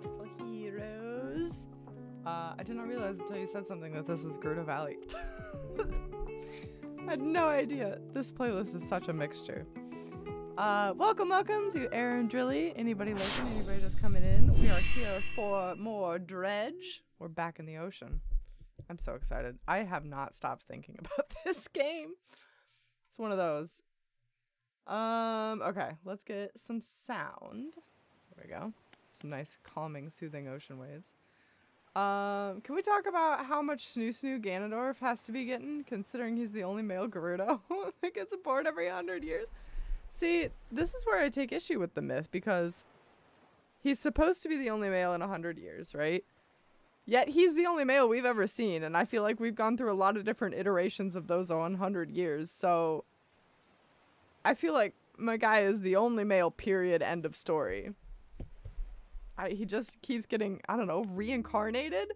beautiful heroes. Uh, I did not realize until you said something that this was Gerudo Valley. I had no idea. This playlist is such a mixture. Uh, welcome, welcome to Aaron Drilly. Anybody listening? Anybody just coming in? We are here for more dredge. We're back in the ocean. I'm so excited. I have not stopped thinking about this game. It's one of those. Um, okay, let's get some sound. There we go. Some nice, calming, soothing ocean waves. Um, can we talk about how much Snoo Snoo Ganondorf has to be getting, considering he's the only male Gerudo that gets born every hundred years? See, this is where I take issue with the myth because he's supposed to be the only male in a hundred years, right? Yet he's the only male we've ever seen, and I feel like we've gone through a lot of different iterations of those 100 years. So I feel like my guy is the only male. Period. End of story. I, he just keeps getting I don't know reincarnated.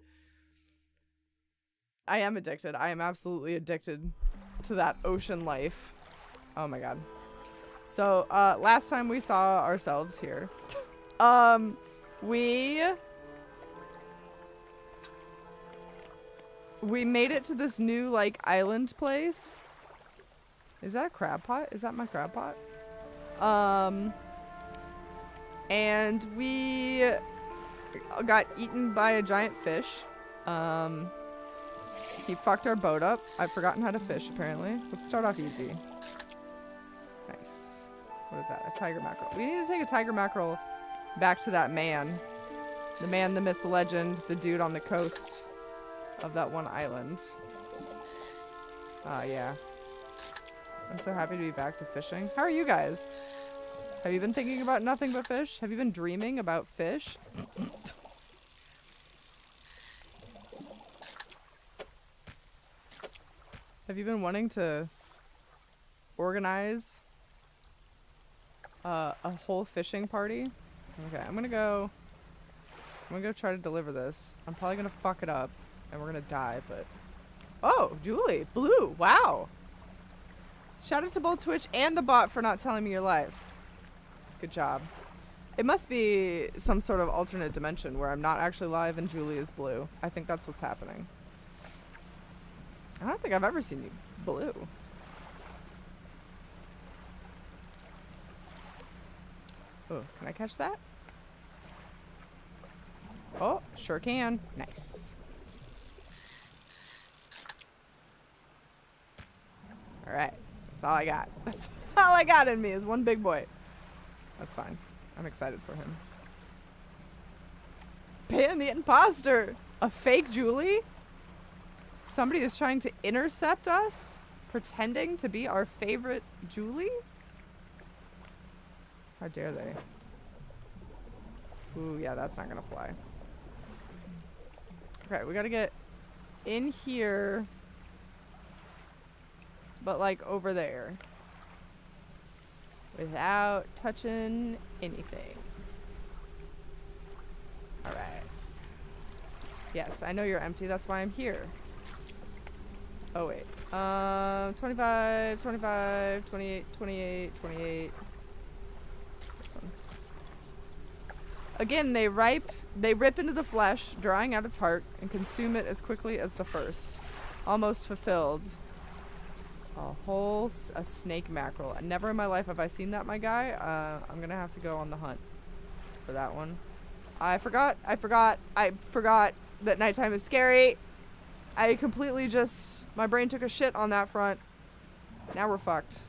I am addicted. I am absolutely addicted to that ocean life. Oh my god. So uh, last time we saw ourselves here, um, we we made it to this new like island place. Is that a crab pot? Is that my crab pot? Um and we got eaten by a giant fish. Um he fucked our boat up. I've forgotten how to fish apparently. Let's start off easy. Nice. What is that? A tiger mackerel. We need to take a tiger mackerel back to that man. The man, the myth, the legend, the dude on the coast of that one island. Ah, uh, yeah. I'm so happy to be back to fishing. How are you guys? Have you been thinking about nothing but fish? Have you been dreaming about fish? Have you been wanting to organize uh, a whole fishing party? Okay, I'm gonna go. I'm gonna go try to deliver this. I'm probably gonna fuck it up and we're gonna die, but... Oh, Julie, blue, wow. Shout out to both Twitch and the bot for not telling me you're live. Good job. It must be some sort of alternate dimension where I'm not actually live and Julie is blue. I think that's what's happening. I don't think I've ever seen you blue. Oh, can I catch that? Oh, sure can. Nice. Alright. That's all I got. That's all I got in me is one big boy. That's fine. I'm excited for him. Pan the imposter! A fake Julie? Somebody is trying to intercept us? Pretending to be our favorite Julie? How dare they? Ooh, yeah, that's not gonna fly. Okay, we gotta get in here but like over there. Without touching anything. Alright. Yes, I know you're empty. That's why I'm here. Oh, wait. Um, 25, 25, 28, 28, 28. This one. Again, they ripe, they rip into the flesh, drawing out its heart, and consume it as quickly as the first. Almost fulfilled. A whole a snake mackerel. Never in my life have I seen that, my guy. Uh, I'm gonna have to go on the hunt for that one. I forgot. I forgot. I forgot that nighttime is scary. I completely just my brain took a shit on that front. Now we're fucked.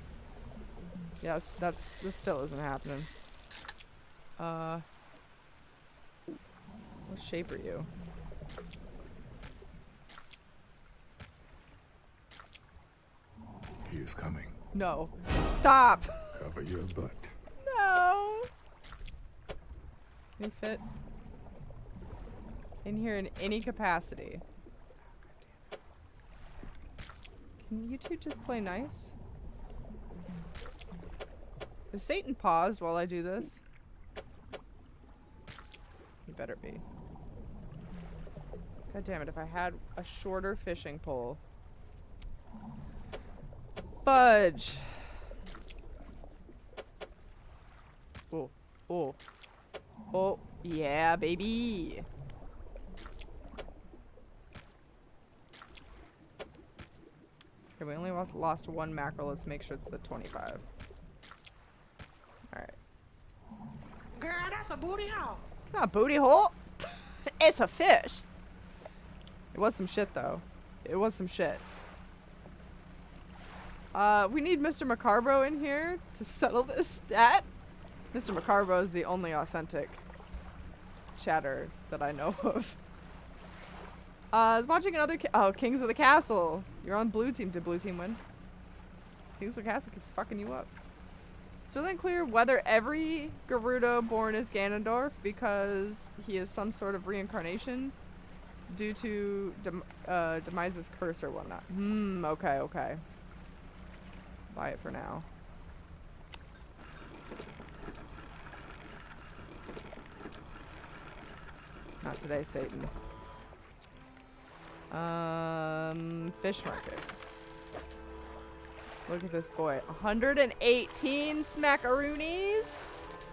Yes, that's this still isn't happening. Uh, what shape are you? He is coming. No. Stop. Cover your butt. No. Can you fit in here in any capacity? Can you two just play nice? Is Satan paused while I do this? You better be. God damn it, if I had a shorter fishing pole. Fudge. Oh. Oh. Oh. Yeah, baby. Okay, we only lost, lost one mackerel. Let's make sure it's the 25. Alright. Girl, that's a booty hole. It's not a booty hole. it's a fish. It was some shit, though. It was some shit. Uh, we need Mr. Macarbro in here to settle this stat. Mr. Macarbro is the only authentic chatter that I know of. Uh, I was watching another. oh, Kings of the Castle. You're on blue team. Did blue team win? Kings of the Castle keeps fucking you up. It's really unclear whether every Gerudo born is Ganondorf because he is some sort of reincarnation due to Dem uh, Demise's curse or whatnot. Hmm, okay, okay. Buy it for now. Not today, Satan. Um, fish market. Look at this boy. 118 smackaroonies.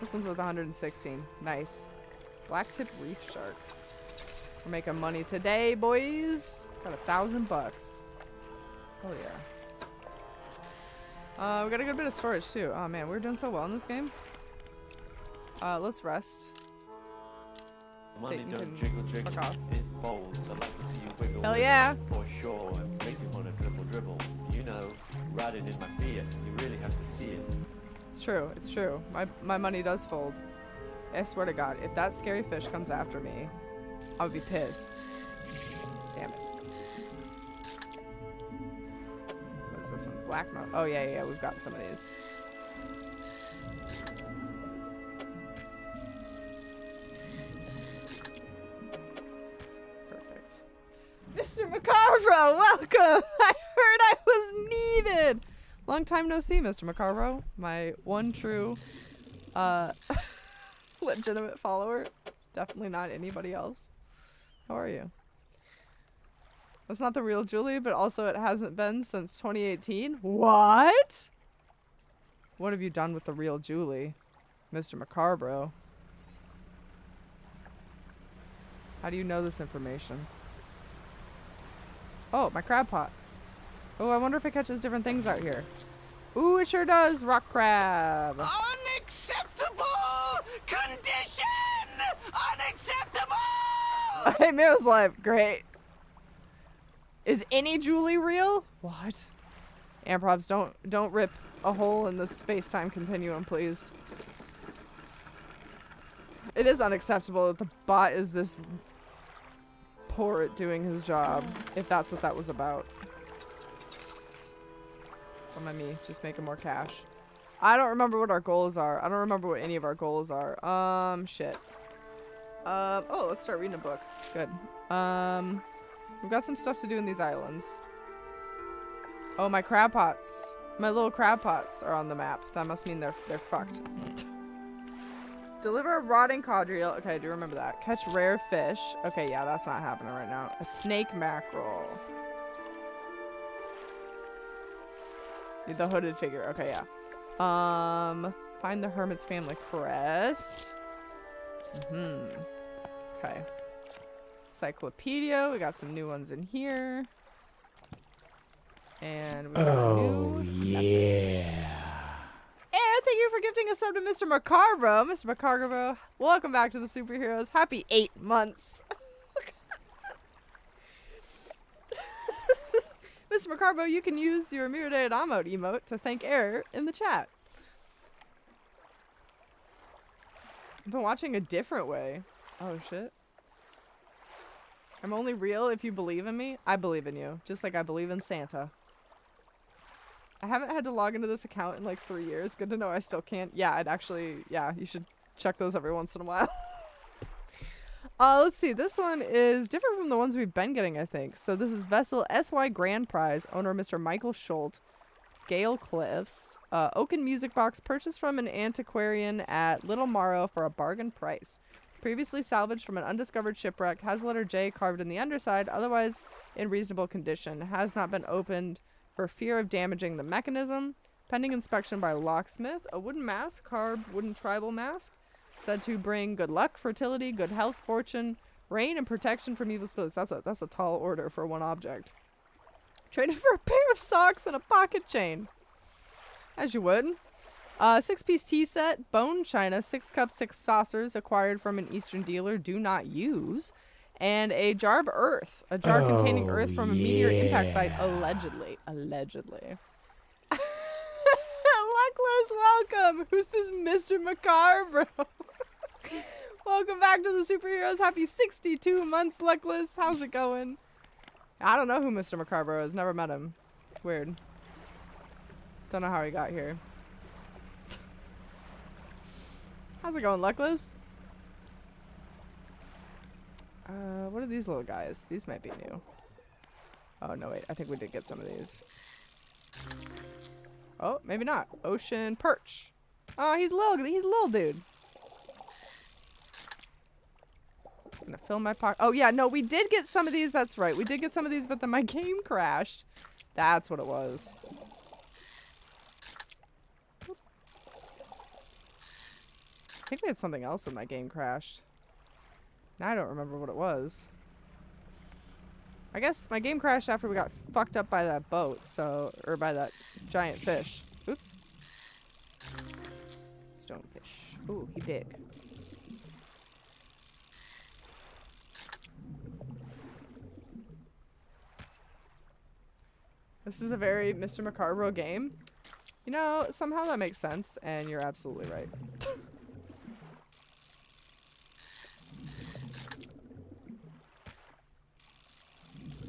This one's worth 116. Nice. Black tip reef shark. We're making money today, boys. Got a thousand bucks. Oh yeah. Uh, we got a good bit of storage too. Oh man, we're doing so well in this game. Uh, let's rest. Money Satan don't jiggle jiggle, fuck off. it folds. I like to see you wiggle. Hell yeah. For sure, and make me wanna dribble dribble. You know, riding in my Fiat, you really have to see it. It's true. It's true. My my money does fold. I swear to God, if that scary fish comes after me, I would be pissed. Damn it. This one? Black. Oh yeah, yeah. We've got some of these. Perfect. Mr. Macarbro, welcome! I heard I was needed! Long time no see, Mr. Macarbro. My one true, uh, legitimate follower. It's definitely not anybody else. How are you? That's not the real Julie, but also it hasn't been since 2018. What? What have you done with the real Julie, Mr. Macarbro? How do you know this information? Oh, my crab pot. Oh, I wonder if it catches different things out here. Ooh, it sure does. Rock crab. Unacceptable condition! Unacceptable! hey, Miroslav. Great. Is any Julie real? What? Amprobs, don't don't rip a hole in the space-time continuum, please. It is unacceptable that the bot is this poor at doing his job, if that's what that was about. Don't mind me, just making more cash. I don't remember what our goals are. I don't remember what any of our goals are. Um, shit. Um, oh, let's start reading a book. Good. Um, we've got some stuff to do in these islands. Oh, my crab pots. My little crab pots are on the map. That must mean they're they're fucked. Deliver a rotting codreel. Okay, I do remember that. Catch rare fish. Okay, yeah, that's not happening right now. A snake mackerel. The hooded figure. Okay, yeah. Um, find the hermit's family crest. Mm hmm Okay. Cyclopedia. We got some new ones in here. And we got a oh, new message. And thank you for gifting a sub to Mr. Macarbro. Mr. Macarbro, welcome back to the superheroes. Happy eight months. Mr. Macarbro, you can use your Miro de Morte emote to thank Air in the chat. I've been watching a different way. Oh shit. I'm only real if you believe in me. I believe in you, just like I believe in Santa. I haven't had to log into this account in like three years. Good to know I still can't. Yeah, I'd actually, yeah, you should check those every once in a while. uh, let's see. This one is different from the ones we've been getting, I think. So this is Vessel SY Grand Prize, owner Mr. Michael Schult, Gale Cliffs, uh, Oaken Music Box purchased from an antiquarian at Little Marrow for a bargain price. Previously salvaged from an undiscovered shipwreck, has letter J carved in the underside, otherwise in reasonable condition. Has not been opened for fear of damaging the mechanism. Pending inspection by locksmith. A wooden mask, carved wooden tribal mask. Said to bring good luck, fertility, good health, fortune, rain, and protection from evil spirits. That's a that's a tall order for one object. Traded for a pair of socks and a pocket chain. As you would. Uh, six piece tea set, bone china, six cups, six saucers, acquired from an Eastern dealer, do not use. And a jar of earth, a jar containing Oh, earth from a meteor impact site, allegedly. Allegedly. Luckless, welcome. Who's this Mr. Macarbro? welcome back to the superheroes. Happy 62 months, Luckless. How's it going? I don't know who Mr. Macarbro is. Never met him. Weird. Don't know how he got here. How's it going, Luckless? Uh, what are these little guys? These might be new. Oh, no, wait. I think we did get some of these. Oh, maybe not. Ocean perch. Oh, he's little. He's little dude. I'm Gonna fill my pocket. Oh yeah, no, we did get some of these. That's right. We did get some of these, but then my game crashed. That's what it was. Think we had something else when my game crashed. Now I don't remember what it was. I guess my game crashed after we got fucked up by that boat, so or by that giant fish. Oops. Stonefish. Ooh, he big. This is a very Mr. Macarbro game. You know, somehow that makes sense, and you're absolutely right.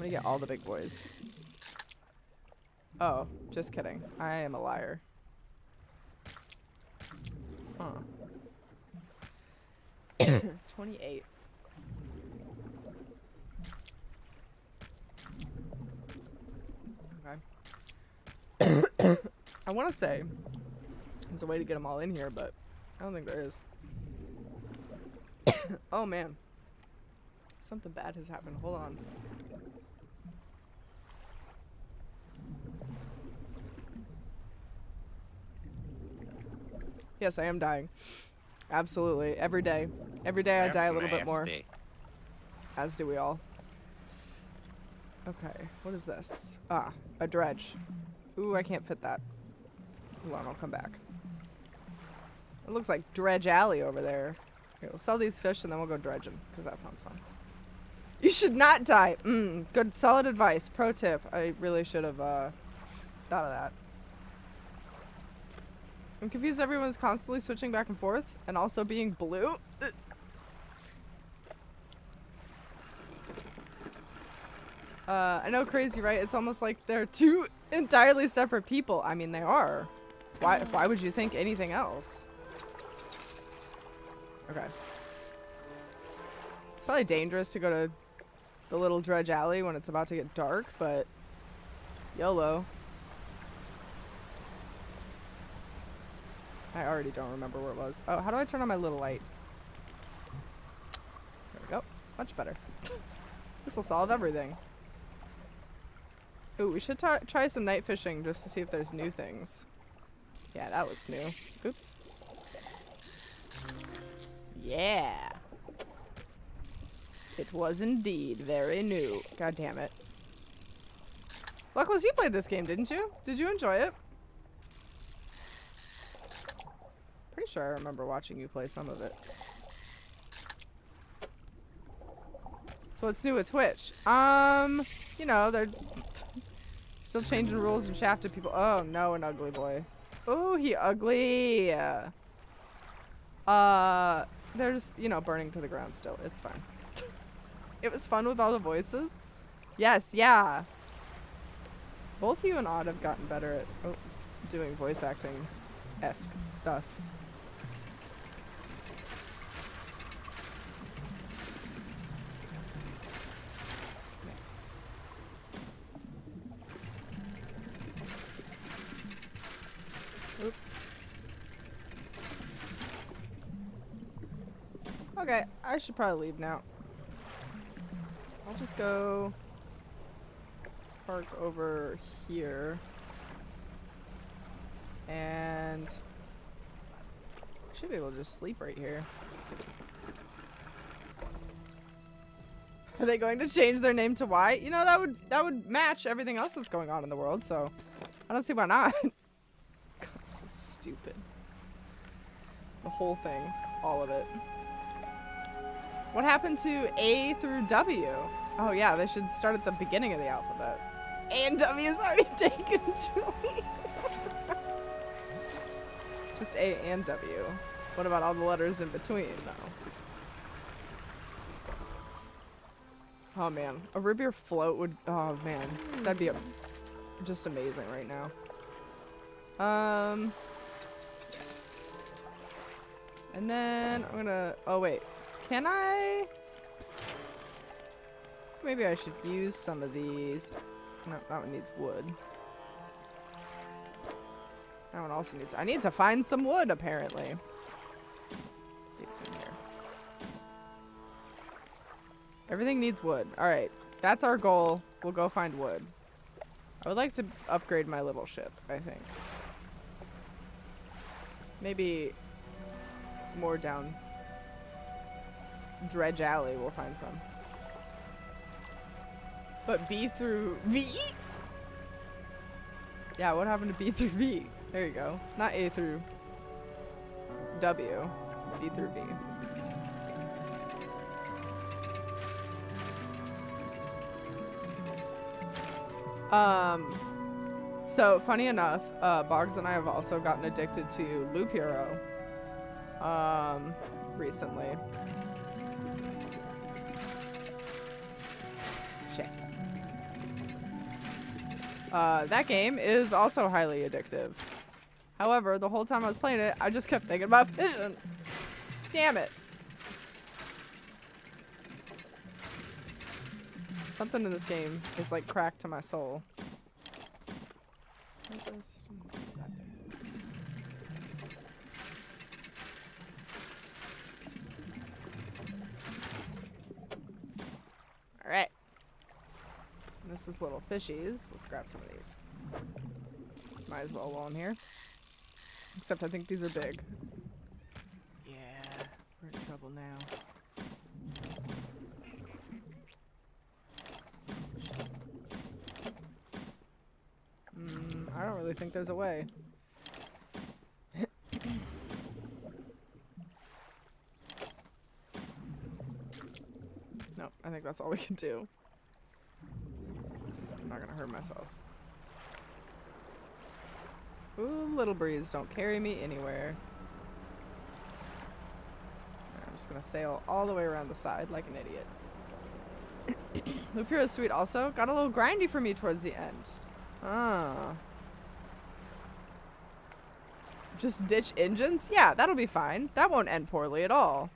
gonna get all the big boys. Oh, just kidding. I am a liar. Huh. 28. Okay. I want to say there's a way to get them all in here, but I don't think there is. oh man. Something bad has happened. Hold on. Yes, I am dying. Absolutely. Every day. Every day I die a little bit more. As do we all. Okay, what is this? Ah, a dredge. Ooh, I can't fit that. Hold on, I'll come back. It looks like Dredge Alley over there. Okay, we'll sell these fish and then we'll go dredging, because that sounds fun. You should not die. Mm, good, solid advice. Pro tip. I really should have uh, thought of that. I'm confused everyone's constantly switching back and forth and also being blue. Uh, I know crazy, right? It's almost like they're two entirely separate people. I mean, they are. Why, why would you think anything else? Okay. It's probably dangerous to go to the little dredge alley when it's about to get dark, but YOLO. I already don't remember where it was. Oh, how do I turn on my little light? There we go. Much better. this will solve everything. Ooh, we should try some night fishing just to see if there's new things. Yeah, that looks new. Oops. Yeah. It was indeed very new. God damn it. Luckless, you played this game, didn't you? Did you enjoy it? Pretty sure I remember watching you play some of it. So what's new with Twitch? Um, you know, they're still changing rules and shafting people. Oh no, an ugly boy. Oh, he ugly. Uh, they're just, you know, burning to the ground still. It's fine. it was fun with all the voices. Yes, yeah. Both you and Odd have gotten better at oh, doing voice acting esque stuff. Nice. Oop. Okay, I should probably leave now. I'll just go park over here. And Should be able to just sleep right here. Are they going to change their name to Y? You know that would that would match everything else that's going on in the world. So I don't see why not. God, so stupid. The whole thing, all of it. What happened to A through W? Oh yeah, they should start at the beginning of the alphabet. A and W is already taken, Julie. Just A and W. What about all the letters in between, though? Oh man, a root beer float would. Oh man, that'd be a, just amazing right now. Um, and then I'm gonna. Oh wait, can I? Maybe I should use some of these. No, that one needs wood. That one also needs. I need to find some wood apparently. It's in here. Everything needs wood. Alright. That's our goal. We'll go find wood. I would like to upgrade my little ship, I think. Maybe more down Dredge Alley we'll find some. But B through V? Yeah, what happened to B through V? There you go. Not A through W. B through V. Um, so funny enough, uh, Boggs and I have also gotten addicted to Loop Hero. Um, recently. Uh, that game is also highly addictive. However, the whole time I was playing it, I just kept thinking about fishing. Damn it. Something in this game is like cracked to my soul. Alright. This is little fishies. Let's grab some of these. Might as well while I'm here. Except I think these are big. Yeah, we're in trouble now. Mm, I don't really think there's a way. no, I think that's all we can do. Not gonna hurt myself. Ooh, little breeze, don't carry me anywhere. I'm just gonna sail all the way around the side like an idiot. Hero Sweet also got a little grindy for me towards the end. Ah. Just ditch engines? Yeah, that'll be fine. That won't end poorly at all.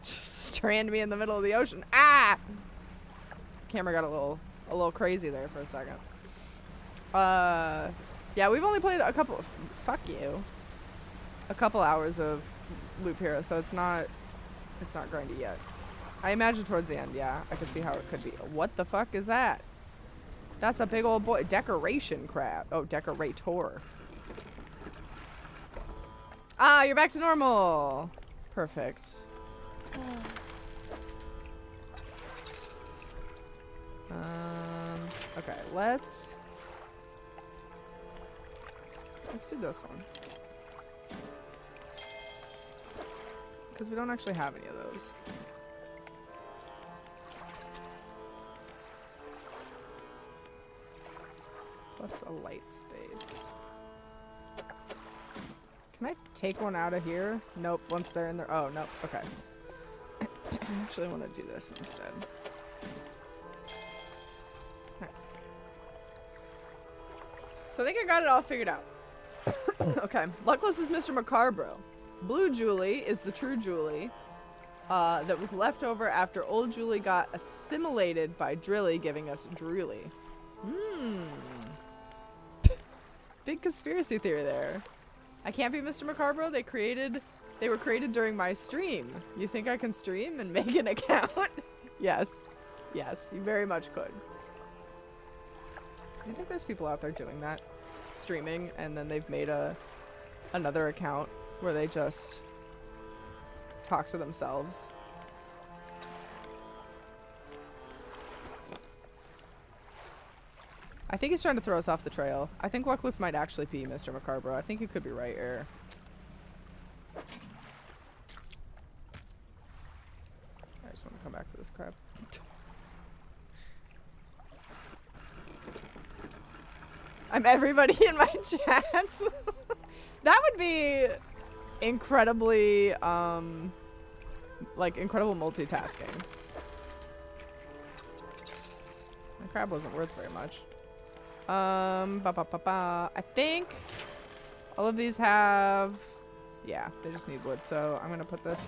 Just strand me in the middle of the ocean. Ah! Camera got a little a little crazy there for a second. Uh yeah, we've only played a couple fuck you. A couple hours of Loop Hero, so it's not it's not grindy yet. I imagine towards the end, yeah, I could see how it could be. What the fuck is that? That's a big old boy. Decoration crab. Oh, decorator. Ah, you're back to normal. Perfect. Um, okay, let's... Let's do this one. Because we don't actually have any of those. Plus a light space. Can I take one out of here? Nope, once they're in there. Oh, nope, okay. I actually want to do this instead. Nice. So I think I got it all figured out. okay, Luckless is Mr. Macarbro. Blue Julie is the true Julie uh, that was left over after old Julie got assimilated by Drilly, giving us Drooly. Hmm. Big conspiracy theory there. I can't be Mr. Macarbro. They created, they were created during my stream. You think I can stream and make an account? yes, yes, you very much could. I think there's people out there doing that, streaming, and then they've made a another account where they just talk to themselves. I think he's trying to throw us off the trail. I think Luckless might actually be Mr. Macarbro. I think you could be right here. I just want to come back for this crab. I'm everybody in my chats. that would be incredibly, um, like incredible multitasking. My crab wasn't worth very much. Um, ba ba ba ba. I think all of these have, yeah, they just need wood. So I'm gonna put this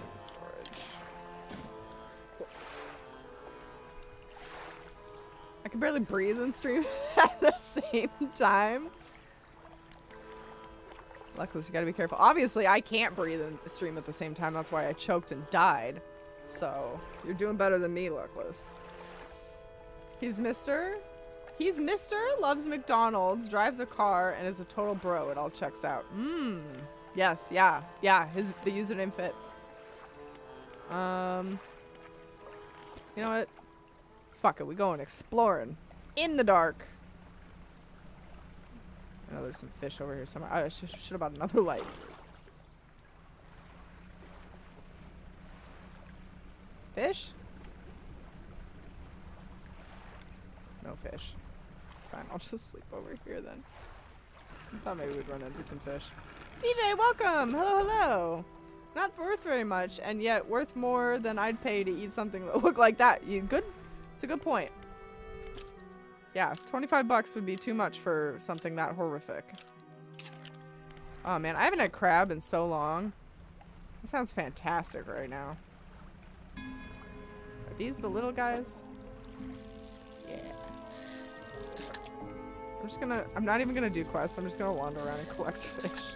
can barely breathe and stream at the same time. Luckily, you gotta be careful. Obviously, I can't breathe and stream at the same time. That's why I choked and died. So, you're doing better than me, Luckless. He's Mr. He's Mr. Loves McDonald's, drives a car, and is a total bro. It all checks out. Mmm. Yes, yeah, yeah. His the username fits. Um. You know what? Fuck it. We going exploring in the dark. I know there's some fish over here somewhere. I should have bought another light. Fish? No fish. Fine, I'll just sleep over here then. I thought maybe we'd run into some fish. DJ, welcome! Hello, hello! Not worth very much, and yet worth more than I'd pay to eat something that looked like that. You good? It's a good point. Yeah, 25 bucks would be too much for something that horrific. Oh man, I haven't had crab in so long. That sounds fantastic right now. Are these the little guys? Yeah. I'm just gonna, I'm not even gonna do quests. I'm just gonna wander around and collect fish.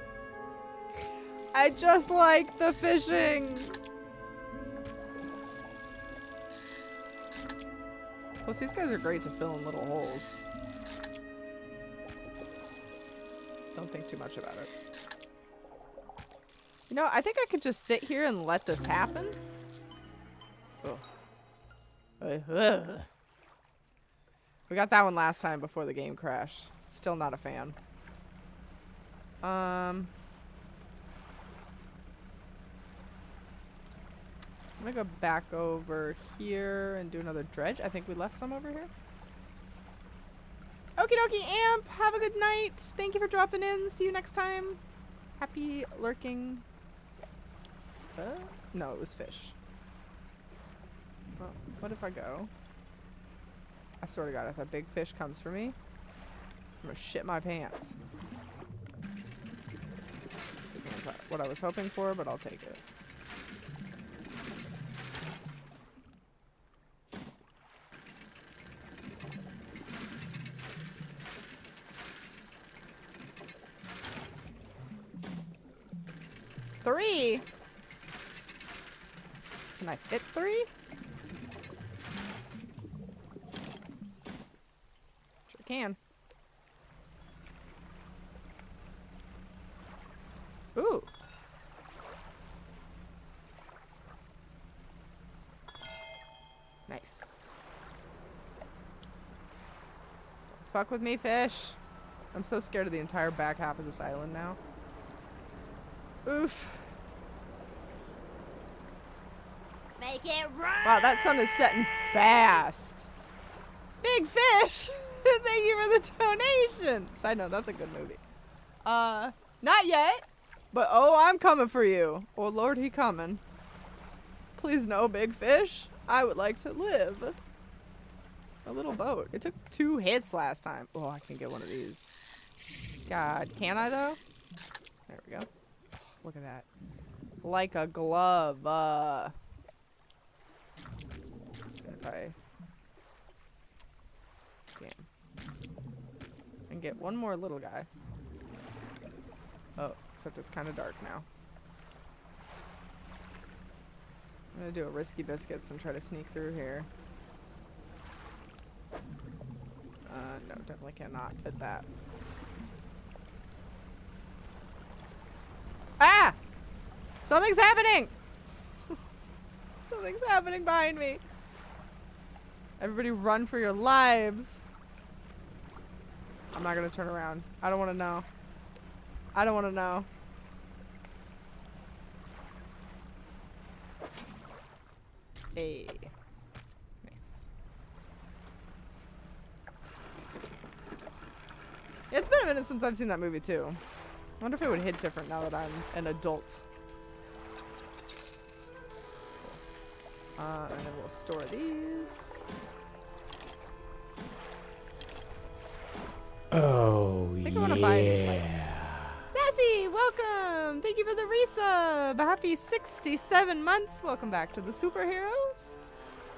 I just like the fishing. Plus, these guys are great to fill in little holes. Don't think too much about it. You know, I think I could just sit here and let this happen. Ugh. We got that one last time before the game crashed. Still not a fan. Um... I'm gonna go back over here and do another dredge. I think we left some over here. Okie dokie, Amp. Have a good night. Thank you for dropping in. See you next time. Happy lurking. Uh, no, it was fish. Well, what if I go? I swear to God, if a big fish comes for me, I'm gonna shit my pants. This isn't what I was hoping for, but I'll take it. Three? Can I fit three? Sure can. Ooh. Nice. Fuck with me, fish. I'm so scared of the entire back half of this island now. Oof. Make it right. Wow, that sun is setting fast. Big fish. Thank you for the donation. Side note, that's a good movie. Uh, not yet. But oh, I'm coming for you. Oh Lord, he coming. Please no, big fish. I would like to live. A little boat. It took two hits last time. Oh, I can get one of these. God, can I though? There we go. Look at that. Like a glove. Uh. Damn. And get one more little guy. Oh, except it's kind of dark now. I'm gonna do a risky biscuits and try to sneak through here. Uh, no, definitely cannot fit that. Ah! Something's happening! Something's happening behind me. Everybody run for your lives. I'm not gonna turn around. I don't wanna know. I don't wanna know. Hey. Nice. It's been a minute since I've seen that movie too. I wonder if it would hit different now that I'm an adult. Uh, and then we'll store these. Oh, I think I wanna buy a new light. Sassy, welcome! Thank you for the resub! Happy 67 months! Welcome back to the superheroes.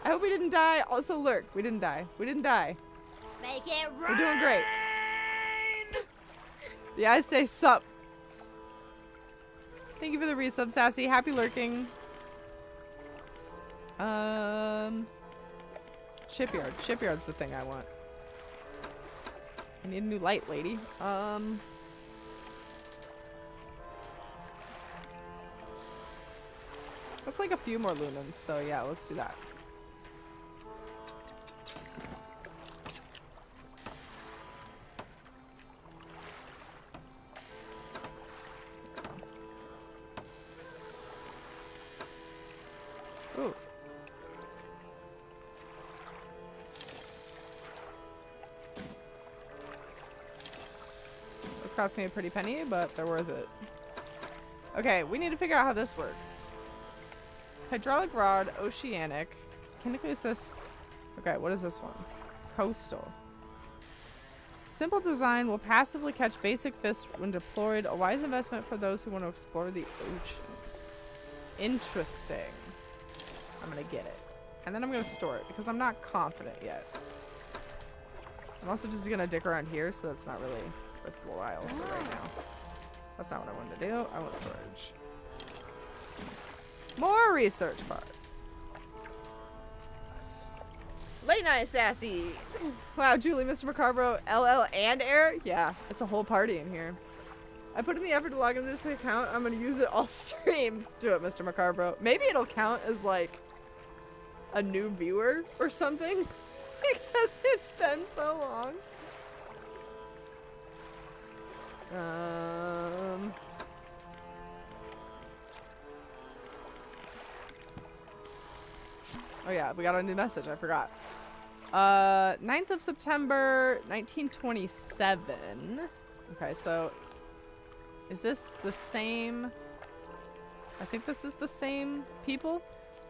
I hope we didn't die. Also, lurk. We didn't die. We didn't die. Make it right. We're doing great. The I say sup. Thank you for the resub, Sassy. Happy lurking. Um, shipyard. Shipyard's the thing I want. I need a new light, lady. Um. That's like a few more lumens, so yeah, let's do that. Ooh. This cost me a pretty penny, but they're worth it. Okay, we need to figure out how this works. Hydraulic rod, oceanic. Chemically assist. Okay, what is this one? Coastal. Simple design will passively catch basic fish when deployed. A wise investment for those who want to explore the oceans. Interesting. I'm gonna get it. And then I'm gonna store it because I'm not confident yet. I'm also just gonna dick around here, so that's not really worthwhile for right now. That's not what I wanted to do. I want storage. More research parts. Late night sassy. Wow, Julie, Mr. Macarbro, LL, and Air? Yeah, it's a whole party in here. I put in the effort to log into this account. I'm gonna use it all stream. Do it, Mr. Macarbro. Maybe it'll count as like a new viewer or something because it's been so long. Um. Oh yeah, we got a new message. I forgot. Uh, 9th of September, 1927. Okay, so is this the same? I think this is the same people.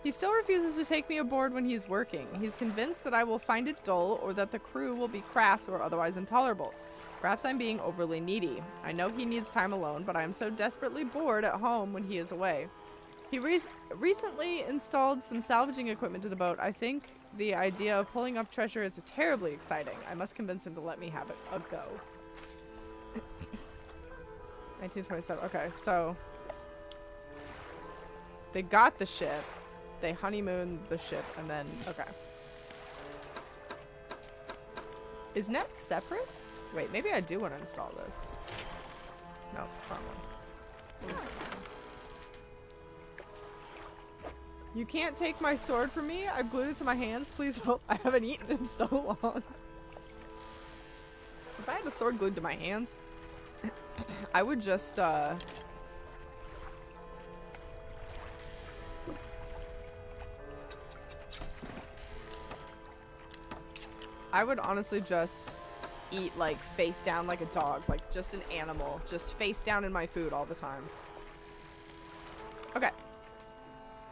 He still refuses to take me aboard when he's working. He's convinced that I will find it dull or that the crew will be crass or otherwise intolerable. Perhaps I'm being overly needy. I know he needs time alone, but I am so desperately bored at home when he is away. He re recently installed some salvaging equipment to the boat. I think the idea of pulling up treasure is terribly exciting. I must convince him to let me have it a go. 1927. Okay, so they got the ship, they honeymoon the ship, and then okay. Is net separate? Wait, maybe I do want to install this. No, one. You can't take my sword from me. I've glued it to my hands. Please help. I haven't eaten in so long. If I had a sword glued to my hands, I would just, uh... I would honestly just eat, like, face down like a dog. Like, just an animal. Just face down in my food all the time. Okay.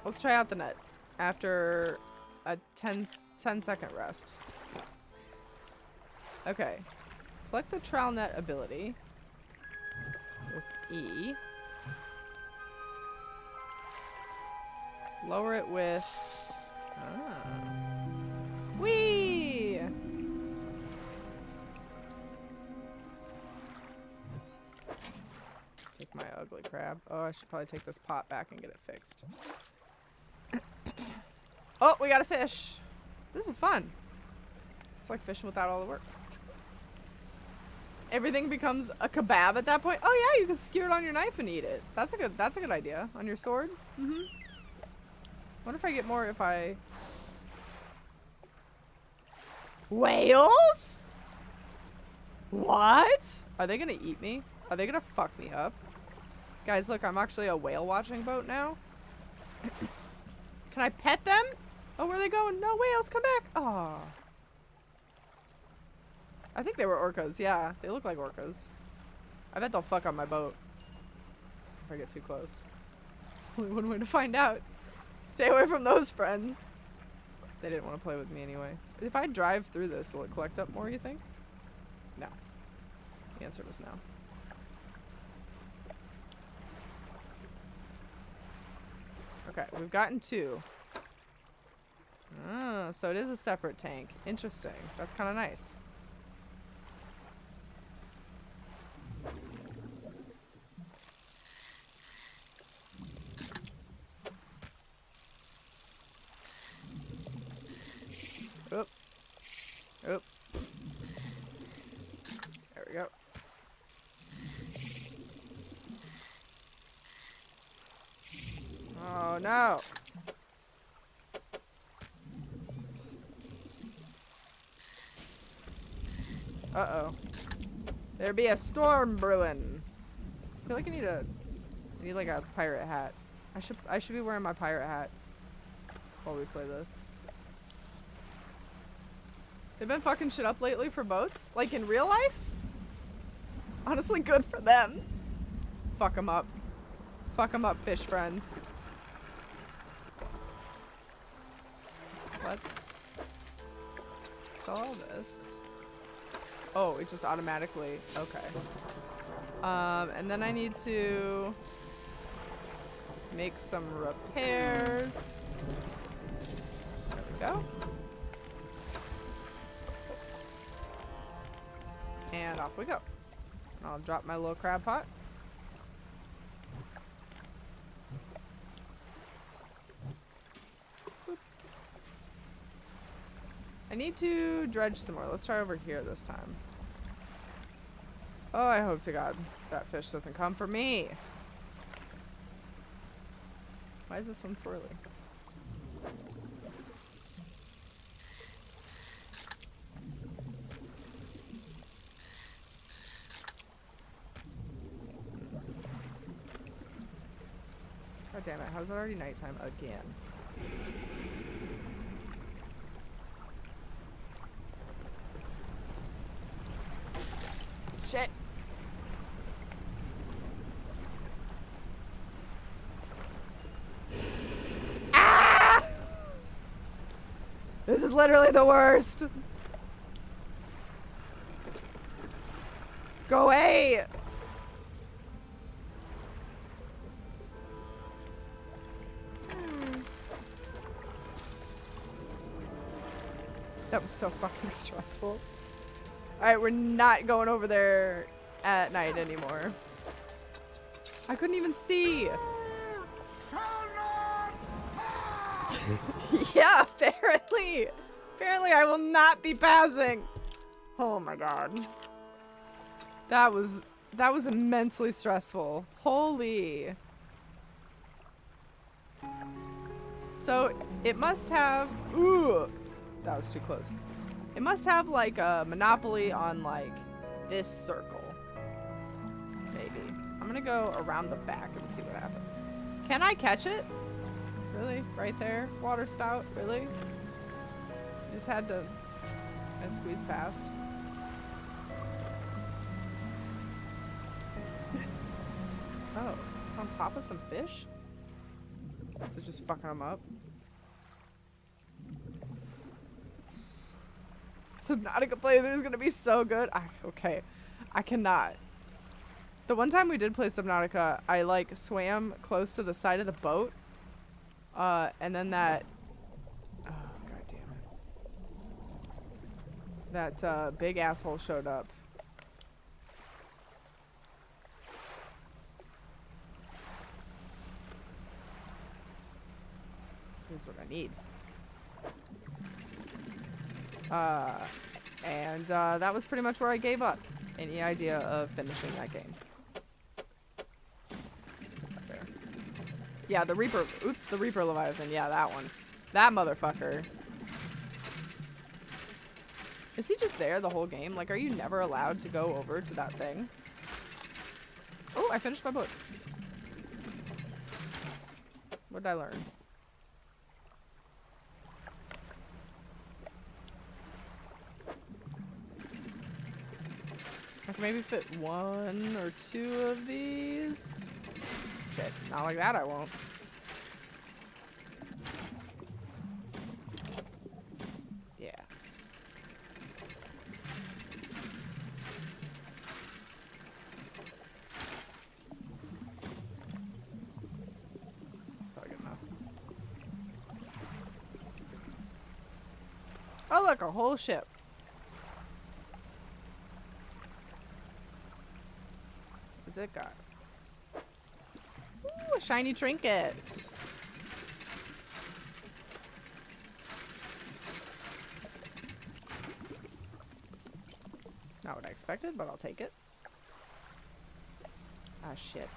Let's try out the net after a 10, 10 second rest. Okay. Select the trawl net ability with E. Lower it with... Ah. Whee! My ugly crab. Oh, I should probably take this pot back and get it fixed. oh, we got a fish. This is fun. It's like fishing without all the work. everything becomes a kebab at that point. Oh yeah, you can skewer it on your knife and eat it. That's a good. That's a good idea. On your sword. Mm-hmm. Wonder if I get more if I. Whales? What? Are they gonna eat me? Are they gonna fuck me up? Guys, look, I'm actually a whale watching boat now. Can I pet them? Oh, where are they going? No whales, come back. Oh. I think they were orcas. Yeah, they look like orcas. I bet they'll fuck on my boat. If I get too close. Only one way to find out. Stay away from those friends. They didn't want to play with me anyway. If I drive through this, will it collect up more, you think? No. The answer was no. Okay, we've gotten two. Ah, so it is a separate tank. Interesting. That's kind of nice. Oop. Oop. There we go. Oh no. Uh-oh. There be a storm brewing. I feel like I need a I need like a pirate hat. I should I should be wearing my pirate hat while we play this. They've been fucking shit up lately for boats? Like in real life? Honestly, good for them. Fuck them up. Fuck them up, fish friends. Solve this. Oh, it just automatically, okay. Um, and then I need to make some repairs. There we go. And off we go. I'll drop my little crab pot. I need to dredge some more. Let's try over here this time. Oh, I hope to God that fish doesn't come for me. Why is this one swirly? God damn it, how's it already nighttime again? Is literally the worst! Go away! That was so fucking stressful. Alright, we're not going over there at night anymore. I couldn't even see! yeah, apparently! Apparently I will not be passing! Oh my god. That was that was immensely stressful. Holy. So it must have ooh that was too close. It must have like a monopoly on like this circle. Maybe. I'm gonna go around the back and see what happens. Can I catch it? Really? Right there? Water spout? Really? Just had to I squeeze past. Oh, it's on top of some fish? So just fucking them up. Subnautica playthrough is gonna be so good. I, okay, I cannot. The one time we did play Subnautica, I like swam close to the side of the boat, uh, and then that. Oh god damn it! That uh, big asshole showed up. Here's what I need. Uh, And uh, that was pretty much where I gave up any idea of finishing that game. Right there. Yeah, the Reaper. Oops, the Reaper Leviathan. Yeah, that one. That motherfucker. Is he just there the whole game? Like, are you never allowed to go over to that thing? Oh, I finished my book. What did I learn? I can maybe fit one or two of these. Shit, not like that I won't. Yeah. That's probably good enough. Oh look, a whole ship. What's it got? Shiny trinket. Not what I expected, but I'll take it. Ah, shit.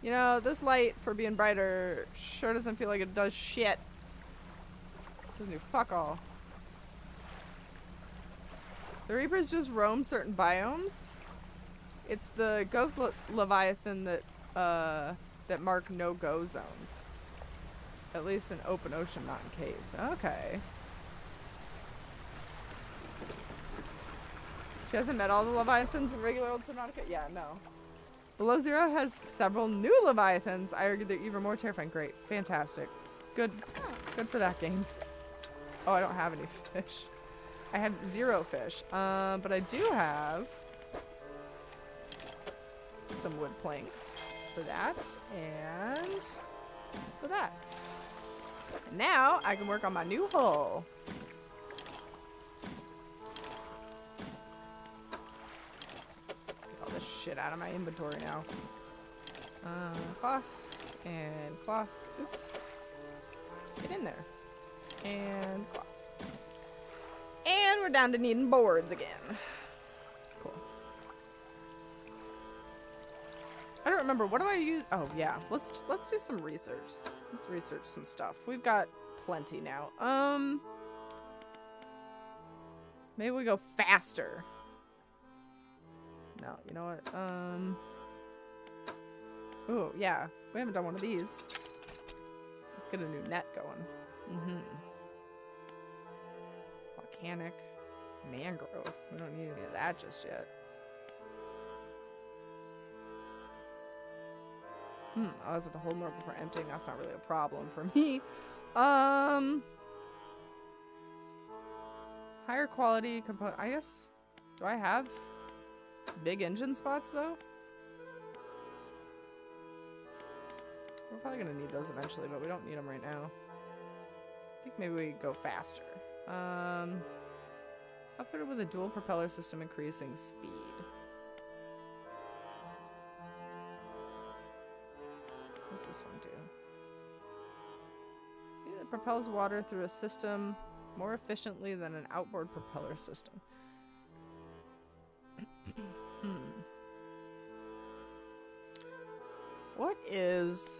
You know, this light, for being brighter, sure doesn't feel like it does shit. Doesn't do fuck all. The Reapers just roam certain biomes. It's the Ghost Le Leviathan that uh, that mark no-go zones. At least in open ocean, not in caves. Okay. She hasn't met all the Leviathans in regular old Subnautica? Yeah, no. Below Zero has several new Leviathans. I argue they're even more terrifying. Great. Fantastic. Good. Good for that game. Oh, I don't have any fish. I have zero fish. Um, but I do have some wood planks for that and for that. And now I can work on my new hull. Get all this shit out of my inventory now. Uh, cloth and cloth. Oops. Get in there. And cloth. And we're down to needing boards again. I don't remember. What do I use? Oh, yeah. Let's let's do some research. Let's research some stuff. We've got plenty now. Um, maybe we go faster. No, you know what? Um. Oh, yeah. We haven't done one of these. Let's get a new net going. Mm-hmm volcanic mangrove. We don't need any of that just yet. Hmm, oh, is it to hold more before emptying? That's not really a problem for me. Um, higher quality component. I guess. Do I have big engine spots though? We're probably gonna need those eventually, but we don't need them right now. I think maybe we go faster. Um, outfitted with a dual propeller system increasing speed. What's this one do? It propels water through a system more efficiently than an outboard propeller system. hmm. What is...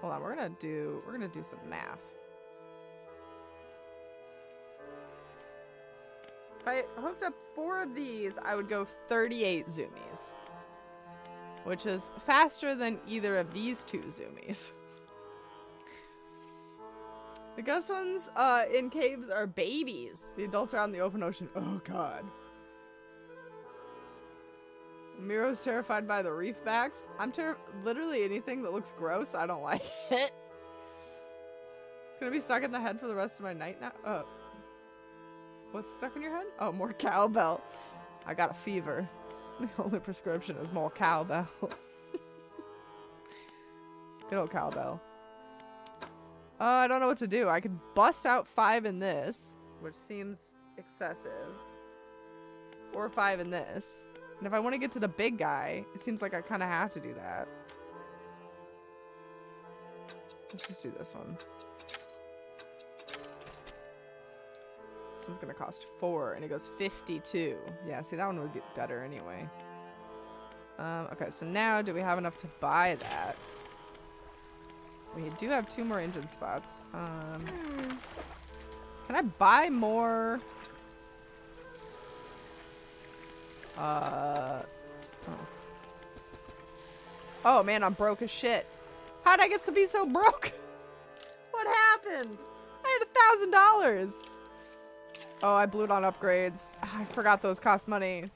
Hold on, we're gonna do we're gonna do some math. If I hooked up four of these, I would go 38 zoomies. Which is faster than either of these two zoomies. The ghost ones uh, in caves are babies. The adults are out in the open ocean. Oh god. Miro's terrified by the reef backs. I'm ter- literally anything that looks gross, I don't like it. It's gonna be stuck in the head for the rest of my night now. Oh. What's stuck in your head? Oh, more cowbell. I got a fever. The only prescription is more cowbell. Good old cowbell. Uh, I don't know what to do. I could bust out five in this, which seems excessive. Or five in this. And if I want to get to the big guy, it seems like I kind of have to do that. Let's just do this one. One's gonna cost four, and it goes 52. Yeah, see, that one would be better anyway. Um, okay, so now do we have enough to buy that? We do have two more engine spots. Um, can I buy more? Uh, oh. Oh man, I'm broke as shit. How'd I get to be so broke? What happened? I had a thousand dollars. Oh, I blew it on upgrades. I forgot those cost money.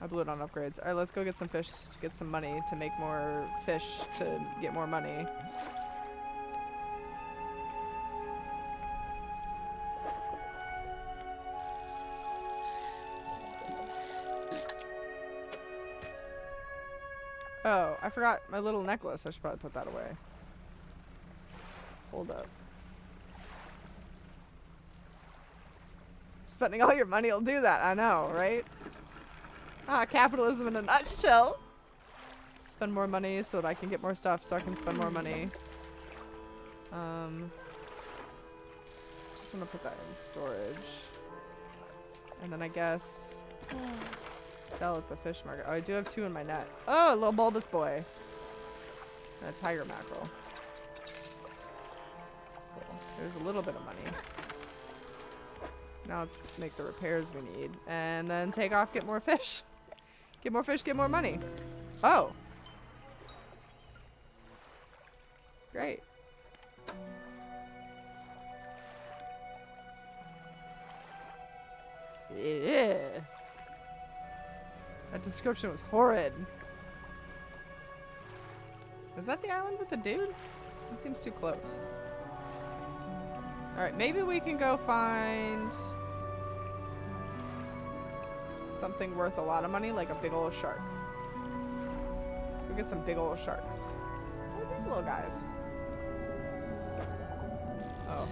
I blew it on upgrades. All right, let's go get some fish to get some money to make more fish to get more money. Oh, I forgot my little necklace. I should probably put that away. Hold up. Spending all your money will do that. I know, right? Ah, capitalism in a nutshell. Spend more money so that I can get more stuff so I can spend more money. Um, just want to put that in storage. And then I guess sell at the fish market. Oh, I do have two in my net. Oh, a little bulbous boy. And a tiger mackerel. Cool. There's a little bit of money. Now let's make the repairs we need. And then take off, get more fish. Get more fish, get more money. Oh. Great. Yeah. That description was horrid. Is that the island with the dude? It seems too close. Alright, maybe we can go find something worth a lot of money, like a big old shark. Let's go get some big old sharks. Oh, Are these little guys? Oh.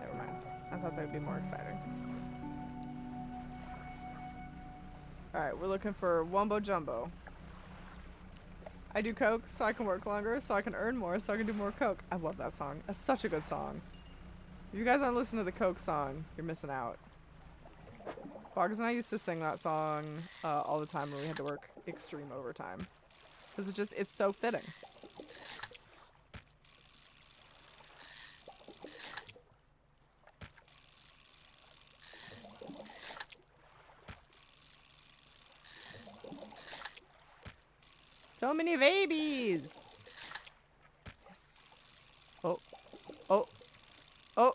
Never mind. I thought that would be more exciting. Alright, we're looking for Wumbo Jumbo. I do coke so I can work longer, so I can earn more, so I can do more coke. I love that song. It's such a good song. If you guys aren't listening to the coke song, you're missing out. Boggs and I used to sing that song uh, all the time when we had to work extreme overtime. Because it just, it's so fitting. So many babies. Yes. Oh. Oh. Oh.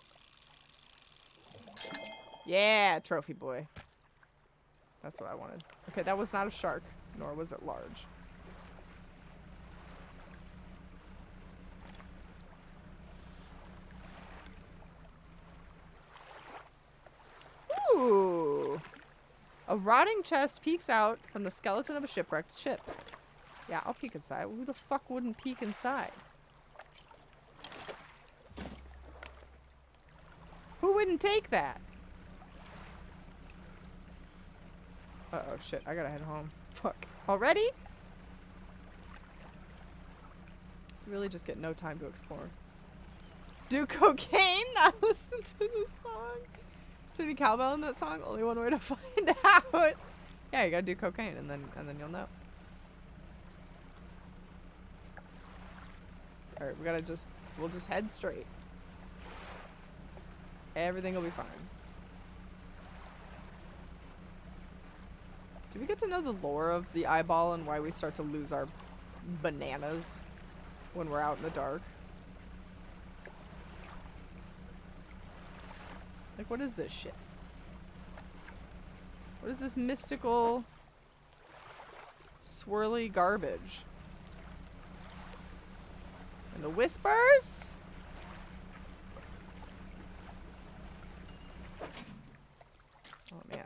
Yeah, trophy boy. That's what I wanted. Okay, that was not a shark, nor was it large. Ooh. A rotting chest peeks out from the skeleton of a shipwrecked ship. Yeah, I'll peek inside. Who the fuck wouldn't peek inside? Wouldn't take that? Uh-oh, shit. I gotta head home. Fuck. Already? Really just get no time to explore. Do cocaine? Not listen to the song? Is there any cowbell in that song? Only one way to find out. Yeah, you gotta do cocaine and then and then you'll know. Alright, we gotta just, we'll just head straight. Everything will be fine. Do we get to know the lore of the eyeball and why we start to lose our bananas when we're out in the dark? Like, what is this shit? What is this mystical, swirly garbage? And the whispers? Oh man.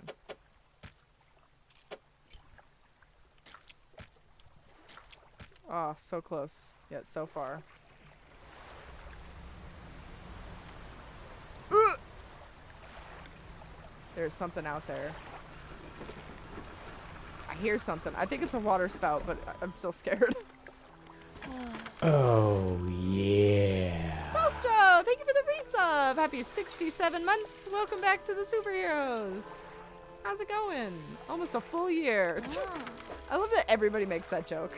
Oh, so close, yet so far. Ugh! There's something out there. I I hear something. I think it's a water spout, but I- I'm still scared. Oh, yeah. Fausto, thank you for the resub. Happy 67 months. Welcome back to the superheroes. How's it going? Almost a full year. Ah. I love that everybody makes that joke.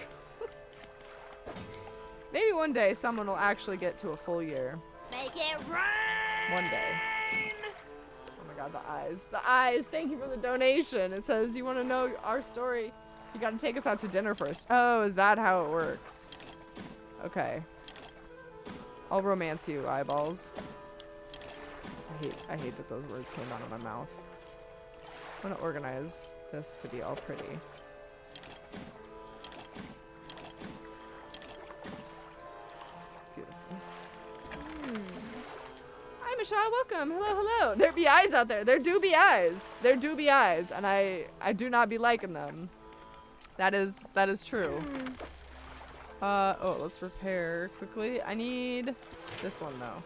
Maybe one day someone will actually get to a full year. Make it rain. One day. Oh my god, the eyes. The eyes. Thank you for the donation. It says you want to know our story. You got to take us out to dinner first. Oh, is that how it works? Okay. I'll romance you, eyeballs. I hate I hate that those words came out of my mouth. I'm gonna organize this to be all pretty. Michelle. Welcome. Hello, hello. There be eyes out there. There do be eyes. There do be eyes, and I I do not be liking them. That is that is true. Uh oh, let's repair quickly. I need this one though.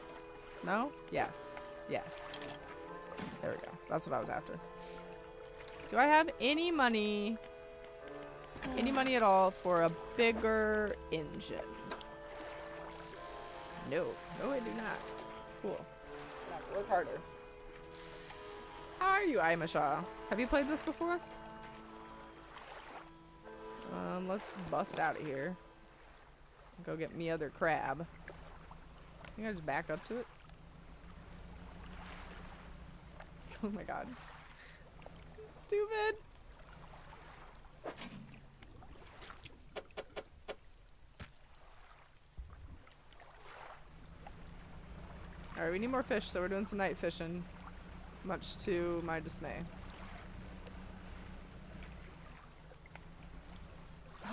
No? Yes. Yes. There we go. That's what I was after. Do I have any money? Any money at all for a bigger engine? No. No, I do not. Cool. Work harder. How are you, Imasha? Have you played this before? Um, let's bust out of here. Go get me other crab. You I just back up to it. Oh my god. Stupid. Alright, we need more fish, so we're doing some night fishing. Much to my dismay.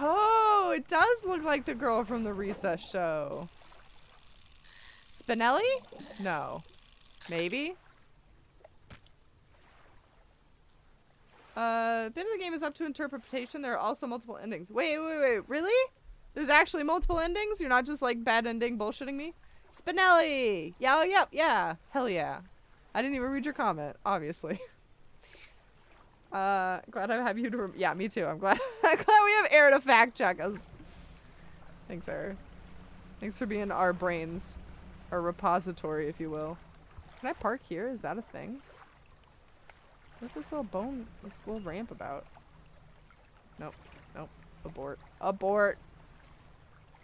Oh, it does look like the girl from the recess show. Spinelli? No. Maybe? Uh, bit of the game is up to interpretation. There are also multiple endings. Wait, wait, wait. Really? There's actually multiple endings? You're not just like bad ending bullshitting me? Spinelli! Yeah, oh, yep, yeah. Hell yeah. I didn't even read your comment, obviously. Uh, glad I have you to. Yeah, me too. I'm glad. I'm glad we have Air to fact check us. Thanks, Air. Thanks for being our brains, our repository, if you will. Can I park here? Is that a thing? What's this little bone, this little ramp about? Nope. Nope. Abort. Abort.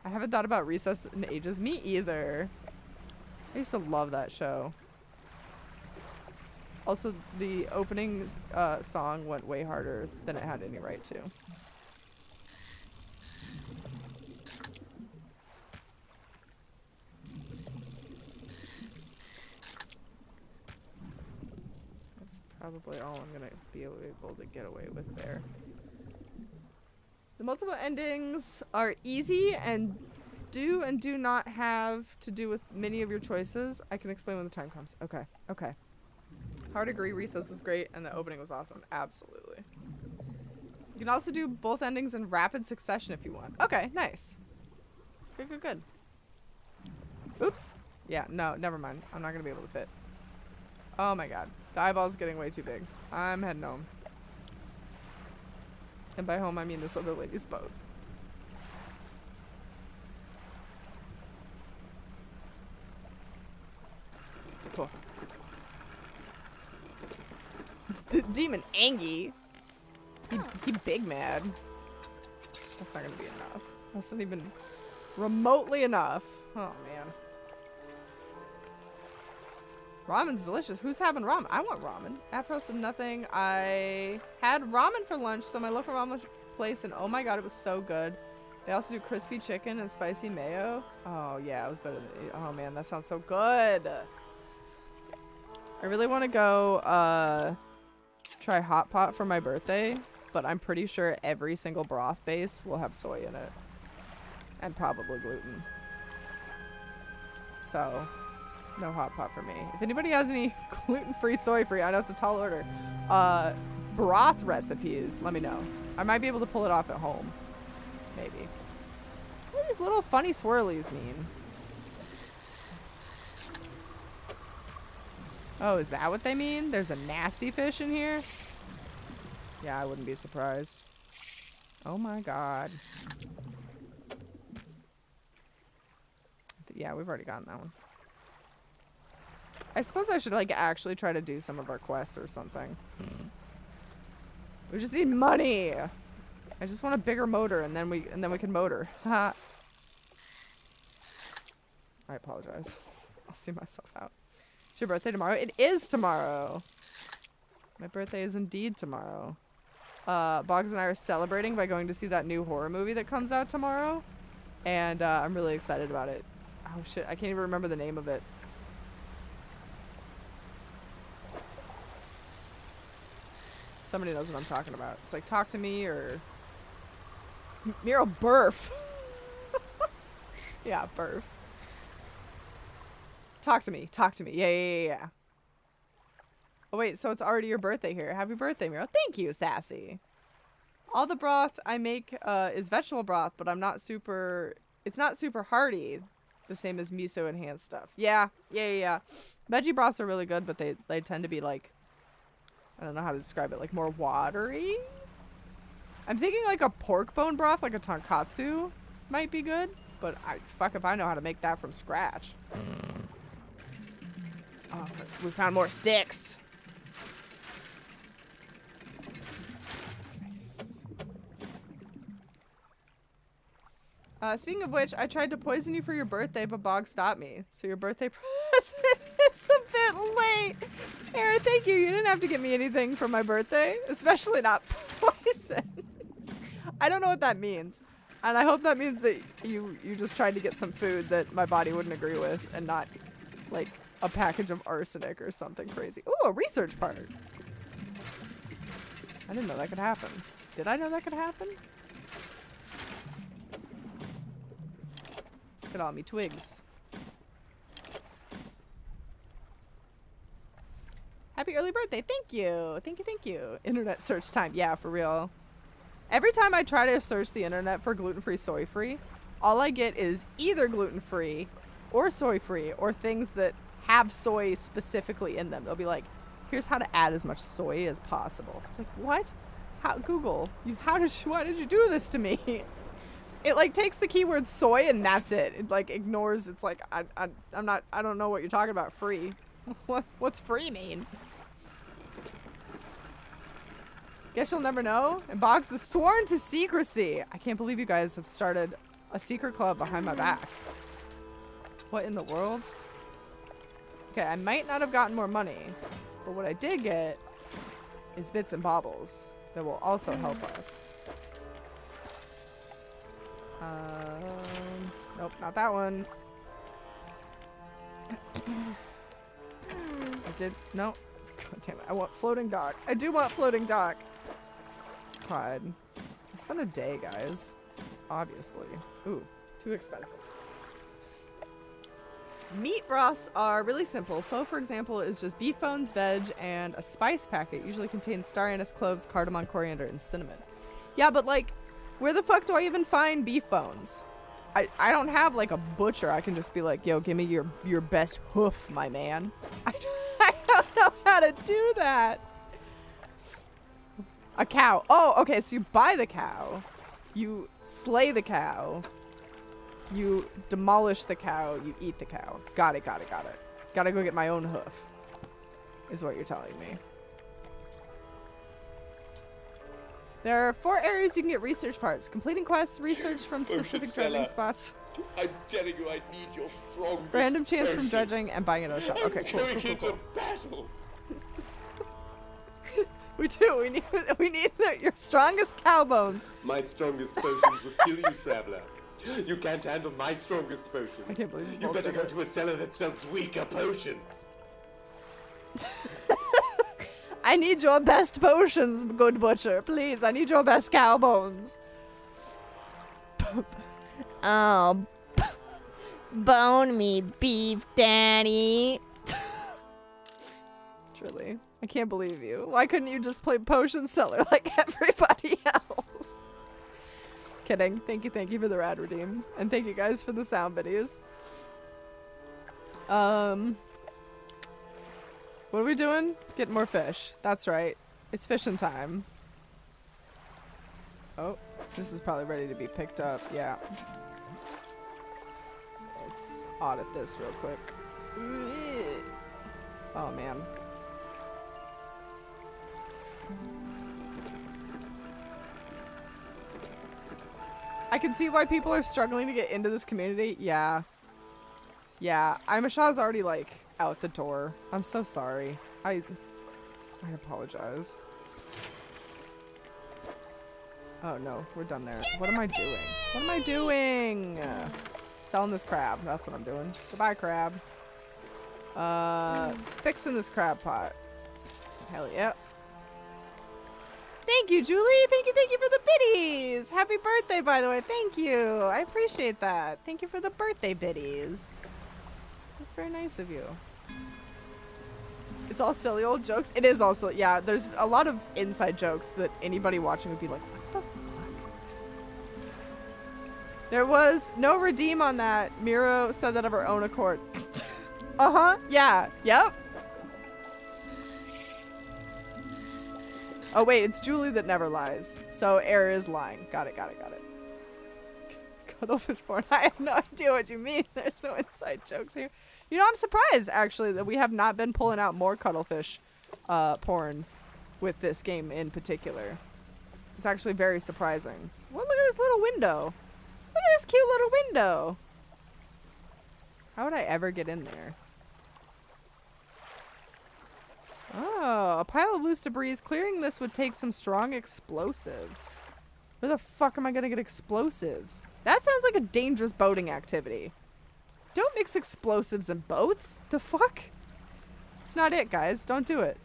I haven't thought about Recess in ages. Me either. I used to love that show. Also, the opening uh, song went way harder than it had any right to. That's probably all I'm gonna be able to get away with there. The multiple endings are easy and do and do not have to do with many of your choices. I can explain when the time comes. Okay, okay. Hard agree, Recess was great and the opening was awesome. Absolutely. You can also do both endings in rapid succession if you want. Okay, nice. Good, good, good. Oops. Yeah, no, never mind. I'm not gonna be able to fit. Oh my god. The eyeball's getting way too big. I'm heading home. And by home, I mean this other lady's boat. Cool. Demon Angie. He, he big mad. That's not gonna be enough. That's not even remotely enough. Oh man. Ramen's delicious. Who's having ramen? I want ramen. App posted nothing. I had ramen for lunch, so my local ramen place, and oh my god, it was so good. They also do crispy chicken and spicy mayo. Oh yeah, it was better than. Oh man, that sounds so good. I really want to go uh, try hot pot for my birthday, but I'm pretty sure every single broth base will have soy in it, and probably gluten. So, no hot pot for me. If anybody has any gluten-free, soy-free, I know it's a tall order, uh, broth recipes, let me know. I might be able to pull it off at home. Maybe. What do these little funny swirlies mean? Oh, is that what they mean? There's a nasty fish in here? Yeah, I wouldn't be surprised. Oh my god. Yeah, we've already gotten that one. I suppose I should like actually try to do some of our quests or something. We just need money. I just want a bigger motor and then we and then we can motor. I apologize. I'll see myself out. It's your birthday tomorrow? It is tomorrow. My birthday is indeed tomorrow. Uh, Boggs and I are celebrating by going to see that new horror movie that comes out tomorrow. And uh, I'm really excited about it. Oh shit, I can't even remember the name of it. Somebody knows what I'm talking about. It's like Talk to Me or M- Miro Burf. yeah, Burf. Talk to me. Talk to me. Yeah, yeah, yeah, yeah. Oh wait, so it's already your birthday here. Happy birthday, Miro. Thank you, Sassy. All the broth I make uh, is vegetable broth, but I'm not super. It's not super hearty, the same as miso enhanced stuff. Yeah, yeah, yeah. yeah. Veggie broths are really good, but they they tend to be like, I don't know how to describe it, like more watery. I'm thinking like a pork bone broth, like a tonkotsu, might be good. But I fuck if I know how to make that from scratch. Oh, we found more sticks. Nice. Uh, speaking of which, I tried to poison you for your birthday, but Boggs stopped me. So your birthday is a bit late. Aaron, thank you. You didn't have to get me anything for my birthday, especially not poison. I don't know what that means. And I hope that means that you you just tried to get some food that my body wouldn't agree with and not like a package of arsenic or something crazy. Ooh, a research part. I didn't know that could happen. Did I know that could happen? Look at all me twigs. Happy early birthday. Thank you. Thank you, thank you. Internet search time. Yeah, for real. Every time I try to search the internet for gluten-free, soy-free, all I get is either gluten-free or soy-free or things that have soy specifically in them. They'll be like, here's how to add as much soy as possible. It's like, what? How Google, you how did you, why did you do this to me? It like takes the keyword soy and that's it. It like ignores it's like I, I I'm not I don't know what you're talking about free. what what's free mean? Guess you'll never know. And Boggs is sworn to secrecy. I can't believe you guys have started a secret club behind my back. What in the world? Okay, I might not have gotten more money, but what I did get is bits and baubles that will also help us. Um, nope, not that one. I did, no. God damn it, I want floating dock. I do want floating dock. It's been a day, guys. Obviously. Ooh, too expensive. Meat broths are really simple. Pho, for example, is just beef bones, veg, and a spice packet. Usually contains star anise, cloves, cardamom, coriander, and cinnamon. Yeah, but like, where the fuck do I even find beef bones? I, I don't have like a butcher. I can just be like, yo, give me your your best hoof, my man. I, I don't know how to do that. A cow. Oh, okay. So you buy the cow, you slay the cow, you demolish the cow, you eat the cow. Got it, got it, got it. Gotta go get my own hoof, is what you're telling me. There are four areas you can get research parts. Completing quests, research from specific dredging spots, I'm telling you, I need your strongest. random chance from potion. dredging, and buying it at a shop. Okay, cool, cool, cool, cool. We do. We need. We need the, your strongest cow bones. My strongest potions will kill you, traveler. You can't handle my strongest potions. I can't believe you You better go to a seller that sells weaker potions. I need your best potions, good butcher. Please, I need your best cow bones. Oh, bone me, beef daddy. Truly. I can't believe you. Why couldn't you just play potion seller like everybody else? Kidding. Thank you, thank you for the rad redeem. And thank you guys for the sound videos. Um What are we doing? Getting more fish. That's right. It's fishing time. Oh. This is probably ready to be picked up. Yeah. Let's audit this real quick. Oh man. I can see why people are struggling to get into this community. Yeah. Yeah, Imashaw's already like out the door. I'm so sorry. I I apologize. Oh no, we're done there. What am I doing? What am I doing? Selling this crab. That's what I'm doing. Goodbye, crab. Uh, fixing this crab pot. Hell yeah. You, Julie. Thank you, thank you for the biddies. Happy birthday, by the way. Thank you. I appreciate that. Thank you for the birthday biddies. That's very nice of you. It's all silly old jokes. It is also, yeah, there's a lot of inside jokes that anybody watching would be like, what the fuck? There was no redeem on that. Miro said that of her own accord. uh-huh. Yeah. Yep. Oh, wait, it's Julie that never lies. So Air is lying. Got it, got it, got it. Cuttlefish porn. I have no idea what you mean. There's no inside jokes here. You know, I'm surprised, actually, that we have not been pulling out more cuttlefish uh, porn with this game in particular. It's actually very surprising. Well, look at this little window. Look at this cute little window. How would I ever get in there? Oh, a pile of loose debris. Clearing this would take some strong explosives. Where the fuck am I gonna get explosives? That sounds like a dangerous boating activity. Don't mix explosives and boats. The fuck? It's not it, guys. Don't do it.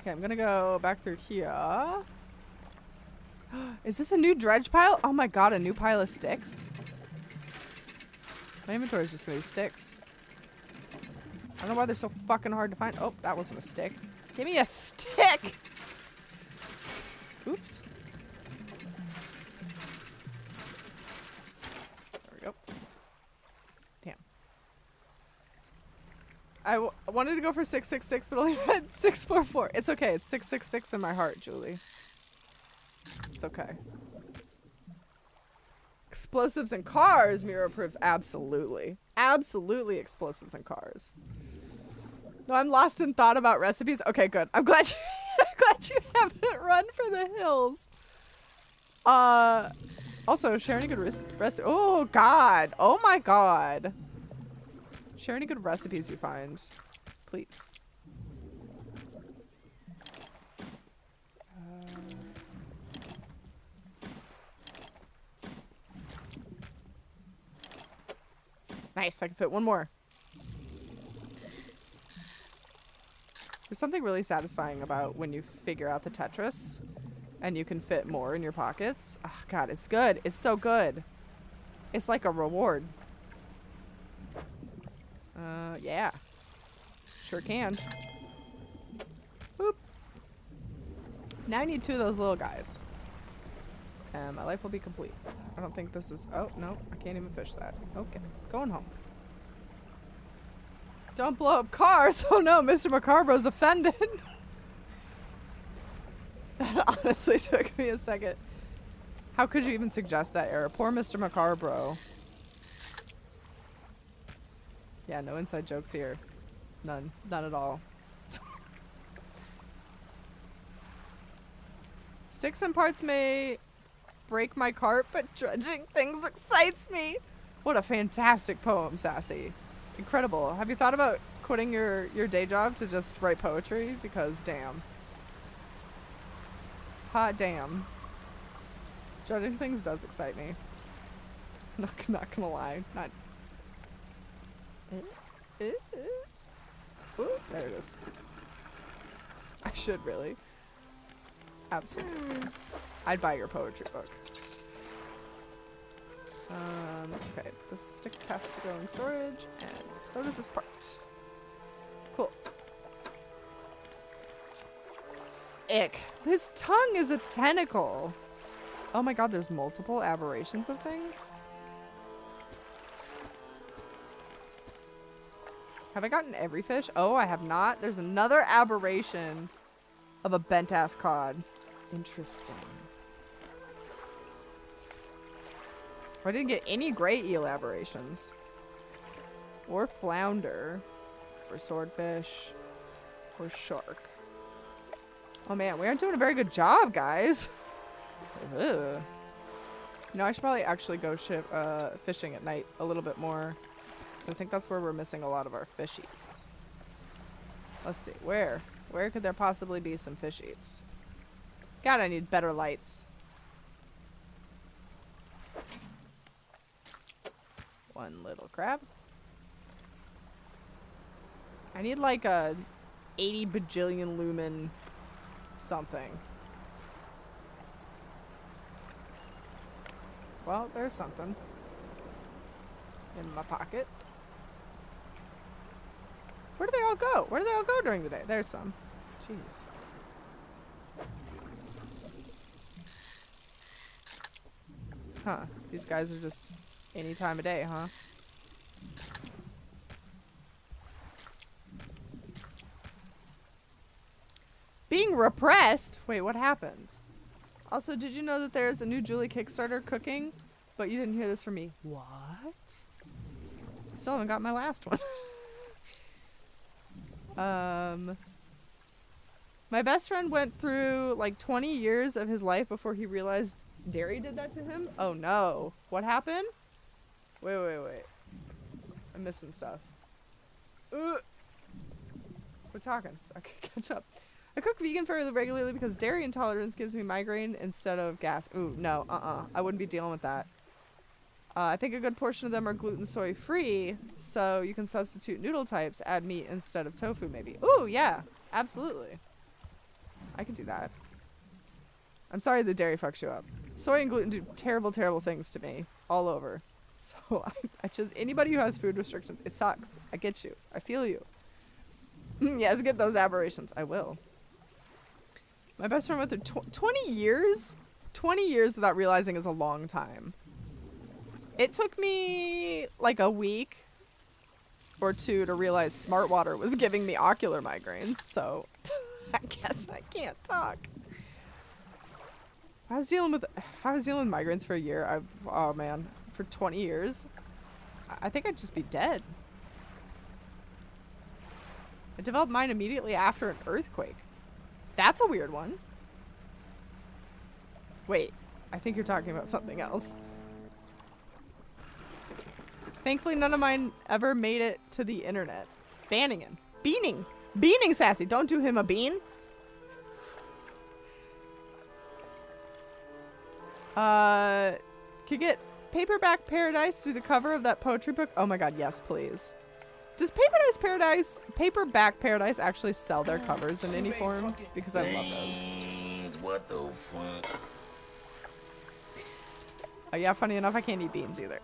Okay, I'm gonna go back through here. Is this a new dredge pile? Oh my god, a new pile of sticks? My inventory is just gonna be sticks. I don't know why they're so fucking hard to find. Oh, that wasn't a stick. Give me a stick! Oops. There we go. Damn. I, wanted to go for 666, but only had 644. It's okay. It's 666 in my heart, Julie. It's okay. Explosives and cars, Miro approves. Absolutely. Absolutely explosives and cars. No, I'm lost in thought about recipes. Okay, good. I'm glad you I'm glad you haven't run for the hills. Uh also share any good recipe. Oh god. Oh my god. Share any good recipes you find. Please. Nice, I can fit one more. There's something really satisfying about when you figure out the Tetris and you can fit more in your pockets. Oh god, it's good. It's so good. It's like a reward. Uh, yeah. Sure can. Boop. Now I need two of those little guys. And my life will be complete. I don't think this is... Oh, no. I can't even fish that. Okay. Going home. Don't blow up cars. Oh no, Mr. Macarbro's offended. that honestly took me a second. How could you even suggest that error? Poor Mr. Macarbro. Yeah, no inside jokes here. None. None at all. Sticks and parts may break my cart, but dredging things excites me. What a fantastic poem, Sassy. Incredible. Have you thought about quitting your, your day job to just write poetry? Because damn. Hot damn. Judging things does excite me. Not, not gonna lie. Not. Ooh, there it is. I should really. Absolutely. Hmm. I'd buy your poetry book. Um, okay, this stick has to go in storage, and so does this part. Cool. Ick. His tongue is a tentacle. Oh my god, there's multiple aberrations of things? Have I gotten every fish? Oh, I have not. There's another aberration of a bent-ass cod. Interesting. I didn't get any gray eel aberrations. Or flounder. Or swordfish. Or shark. Oh man, we aren't doing a very good job, guys. Ugh. No, I should probably actually go uh, fishing at night a little bit more. Because I think that's where we're missing a lot of our fishies. Let's see, where? Where could there possibly be some fishies? God, I need better lights. One little crab. I need like a 80 bajillion lumen something. Well, there's something in my pocket. Where do they all go? Where do they all go during the day? There's some. Jeez. Huh. These guys are just any time of day, huh? Being repressed? Wait, what happened? Also, did you know that there's a new Julie Kickstarter cooking? But you didn't hear this from me. What? Still haven't got my last one. um, my best friend went through like 20 years of his life before he realized dairy did that to him. Oh no. What happened? Wait, wait, wait. I'm missing stuff. We're talking, so I can catch up. I cook vegan fairly regularly because dairy intolerance gives me migraine instead of gas. Ooh, no, uh-uh. I wouldn't be dealing with that. Uh, I think a good portion of them are gluten soy free, so you can substitute noodle types, add meat instead of tofu maybe. Ooh, yeah, absolutely. I can do that. I'm sorry the dairy fucks you up. Soy and gluten do terrible, terrible things to me all over. So I, I just anybody who has food restrictions, it sucks. I get you. I feel you. yes, get those aberrations. I will. My best friend went through tw 20 years? 20 years without realizing is a long time. It took me like a week or two to realize smart water was giving me ocular migraines, so I guess I can't talk. If I was dealing with if I was dealing with migraines for a year, I oh man, for 20 years, I think I'd just be dead. I developed mine immediately after an earthquake. That's a weird one. Wait, I think you're talking about something else. Thankfully, none of mine ever made it to the internet. Banning him. Beaning. Beaning Sassy. Don't do him a bean. Uh, could get Paperback Paradise through the cover of that poetry book. Oh my god, yes, please. Does Paradise Paradise, Paperback Paradise actually sell their covers in any form? Because I love those. What the fuck? Oh yeah, funny enough, I can't eat beans either.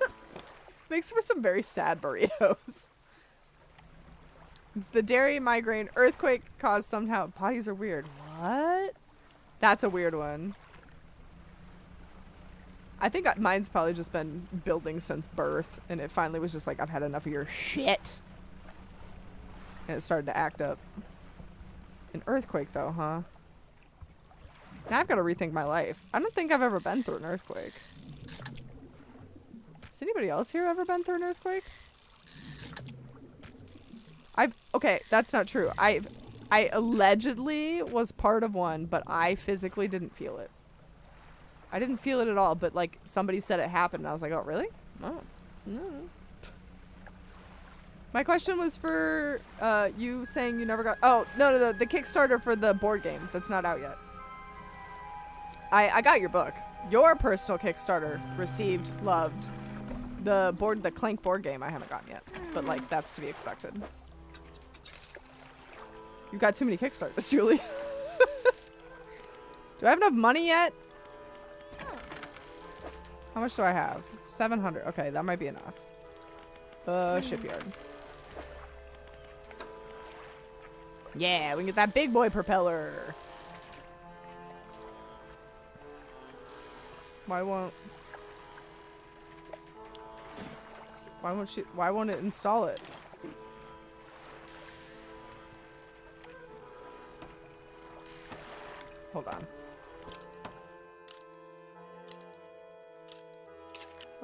Makes for some very sad burritos. It's the dairy migraine earthquake caused somehow. Bodies are weird. What? That's a weird one. I think mine's probably just been building since birth, and it finally was just like, I've had enough of your shit. And it started to act up. An earthquake, though, huh? Now I've got to rethink my life. I don't think I've ever been through an earthquake. Has anybody else here ever been through an earthquake? I've okay, that's not true. I I allegedly was part of one, but I physically didn't feel it. I didn't feel it at all, but like somebody said it happened, and I was like, "Oh, really? Oh, no." My question was for uh, you saying you never got. Oh no, no, no, the Kickstarter for the board game that's not out yet. I I got your book. Your personal Kickstarter received, loved. The board, the Clank board game, I haven't gotten yet, but like that's to be expected. You've got too many Kickstarters, Julie. do I have enough money yet? How much do I have? 700. Okay, that might be enough. Uh, shipyard. Yeah, we can get that big boy propeller. Why won't... Why won't she... Why won't it install it? Hold on.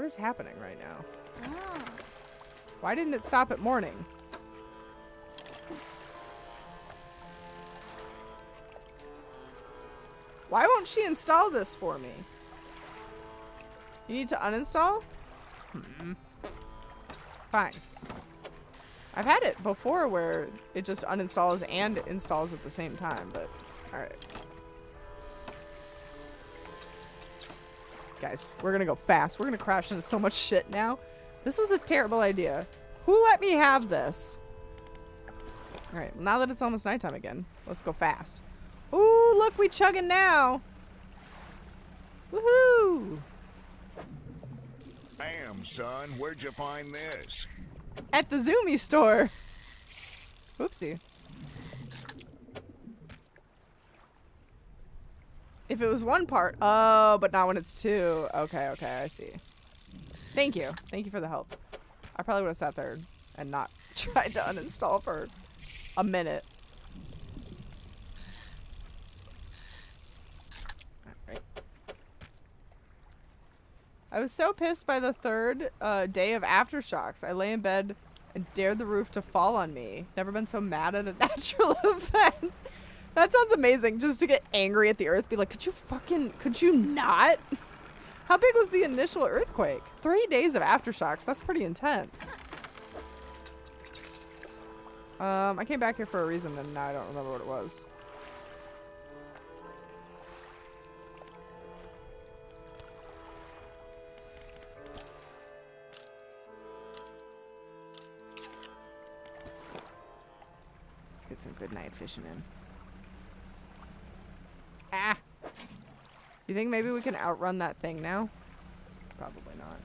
Is happening right now? Oh. Why didn't it stop at morning? Why won't she install this for me? You need to uninstall? Hmm. Fine. I've had it before where it just uninstalls and installs at the same time, but alright. Guys, we're gonna go fast. We're gonna crash into so much shit now. This was a terrible idea. Who let me have this? Alright, now that it's almost nighttime again, let's go fast. Ooh, look, we chugging now. Woohoo! Bam, son, where'd you find this? At the Zoomy store. Oopsie. If it was one part, oh, but not when it's two. Okay, okay, I see. Thank you. Thank you for the help. I probably would have sat there and not tried to uninstall for a minute. I was so pissed by the third uh, day of aftershocks. I lay in bed and dared the roof to fall on me. Never been so mad at a natural event. That sounds amazing. Just to get angry at the earth, be like, could you fucking, could you not? How big was the initial earthquake? Three days of aftershocks. That's pretty intense. Um, I came back here for a reason and now I don't remember what it was. Let's get some good night fishing in. Ah! You think maybe we can outrun that thing now? Probably not.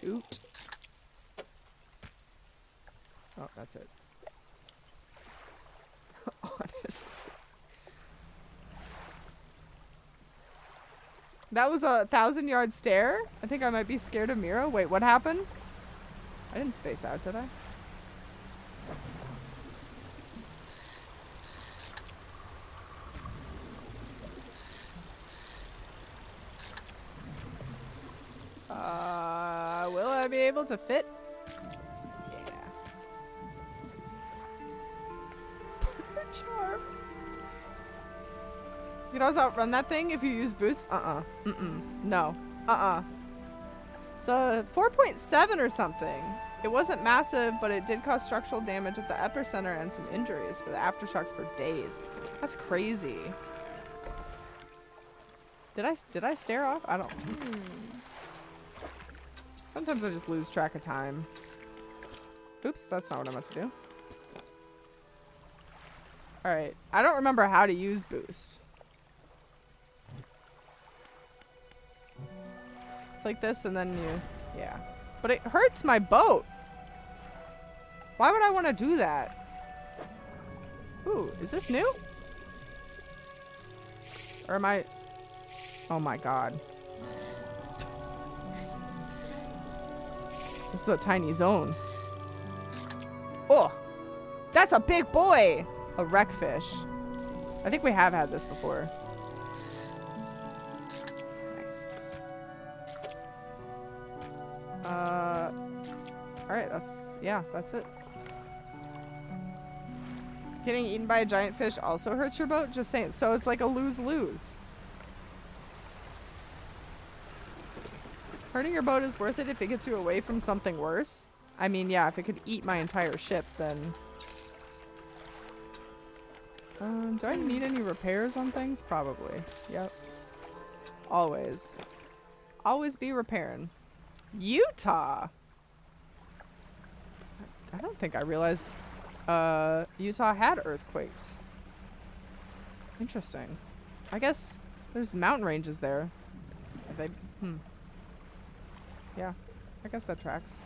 Shoot. Oh, that's it. Honestly. That was a thousand yard stare? I think I might be scared of Miro. Wait, what happened? I didn't space out, did I? Uh, will I be able to fit? Yeah. It's part of the charm. You can also outrun that thing if you use boost. Uh-uh. Mm-mm. No. Uh-uh. So 4.7 or something. It wasn't massive, but it did cause structural damage at the epicenter and some injuries for the aftershocks for days. That's crazy. Did I did I stare off? I don't. Hmm. Sometimes I just lose track of time. Oops, that's not what I meant to do. Alright, I don't remember how to use boost. It's like this and then you, yeah. But it hurts my boat. Why would I want to do that? Ooh, is this new? Or am I, oh my god. This is a tiny zone. Oh, that's a big boy. A wreckfish. I think we have had this before. Nice. Uh, all right. That's yeah. That's it. Getting eaten by a giant fish also hurts your boat. Just saying. So it's like a lose-lose. Hurting your boat is worth it if it gets you away from something worse. I mean, yeah, if it could eat my entire ship, then... Um, do I need any repairs on things? Probably. Yep. Always. Always be repairing. Utah! I don't think I realized uh, Utah had earthquakes. Interesting. I guess there's mountain ranges there. Are they, hmm. Yeah, I guess that tracks.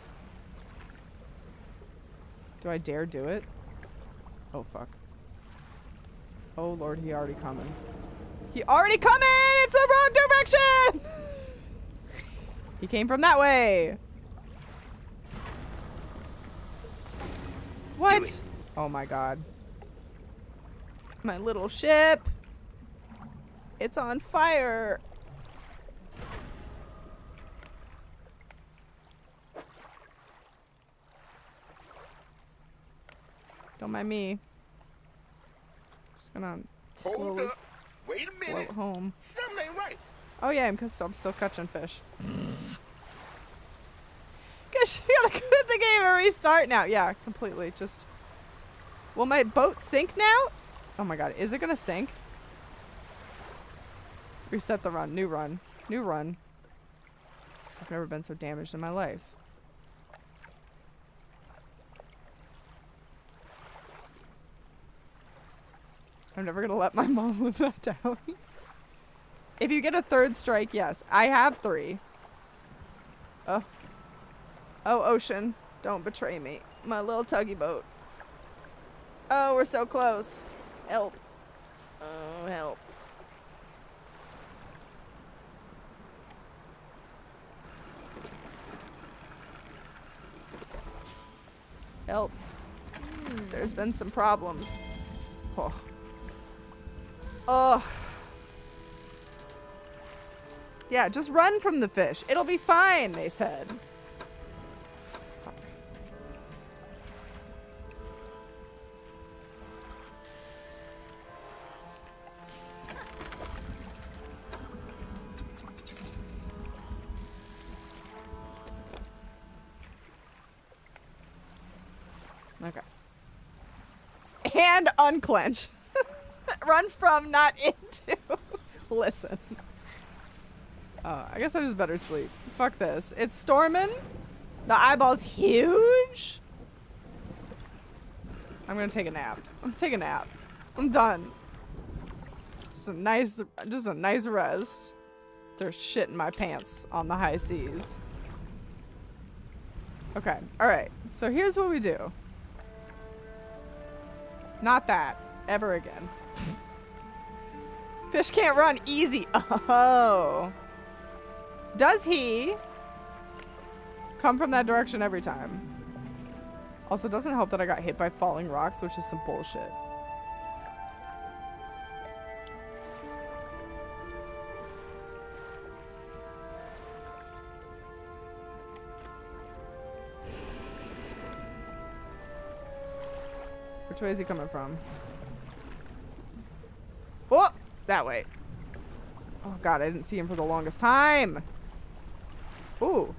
Do I dare do it? Oh, fuck. Oh, Lord, he already coming. He already coming! It's the wrong direction! he came from that way. What? Oh my god. My little ship. It's on fire. Don't mind me. Just gonna Hold slowly up. Wait a minute. float home. Something ain't right. Oh yeah, I'm, cause I'm still catching fish. Gosh, you gotta quit the game and restart now. Yeah, completely. Just. Will my boat sink now? Oh my god, is it gonna sink? Reset the run. New run. New run. I've never been so damaged in my life. I'm never gonna let my mom live that down. If you get a third strike, yes. I have three. Oh. Oh, ocean. Don't betray me. My little tuggy boat. Oh, we're so close. Help. Oh, help. Help. There's been some problems. Oh. Oh. Yeah, just run from the fish. It'll be fine, they said. Okay. And unclench. Run from, not into. Listen. Uh, I guess I just better sleep. Fuck this. It's storming. The eyeball's huge. I'm gonna take a nap. I'm taking a nap. I'm done. Just a nice, just a nice rest. There's shit in my pants on the high seas. Okay, alright. So here's what we do. Not that. Ever again. Fish can't run easy. Oh. Does he come from that direction every time? Also, doesn't help that I got hit by falling rocks, which is some bullshit. Which way is he coming from? Oh! That way. Oh god, I didn't see him for the longest time. Ooh.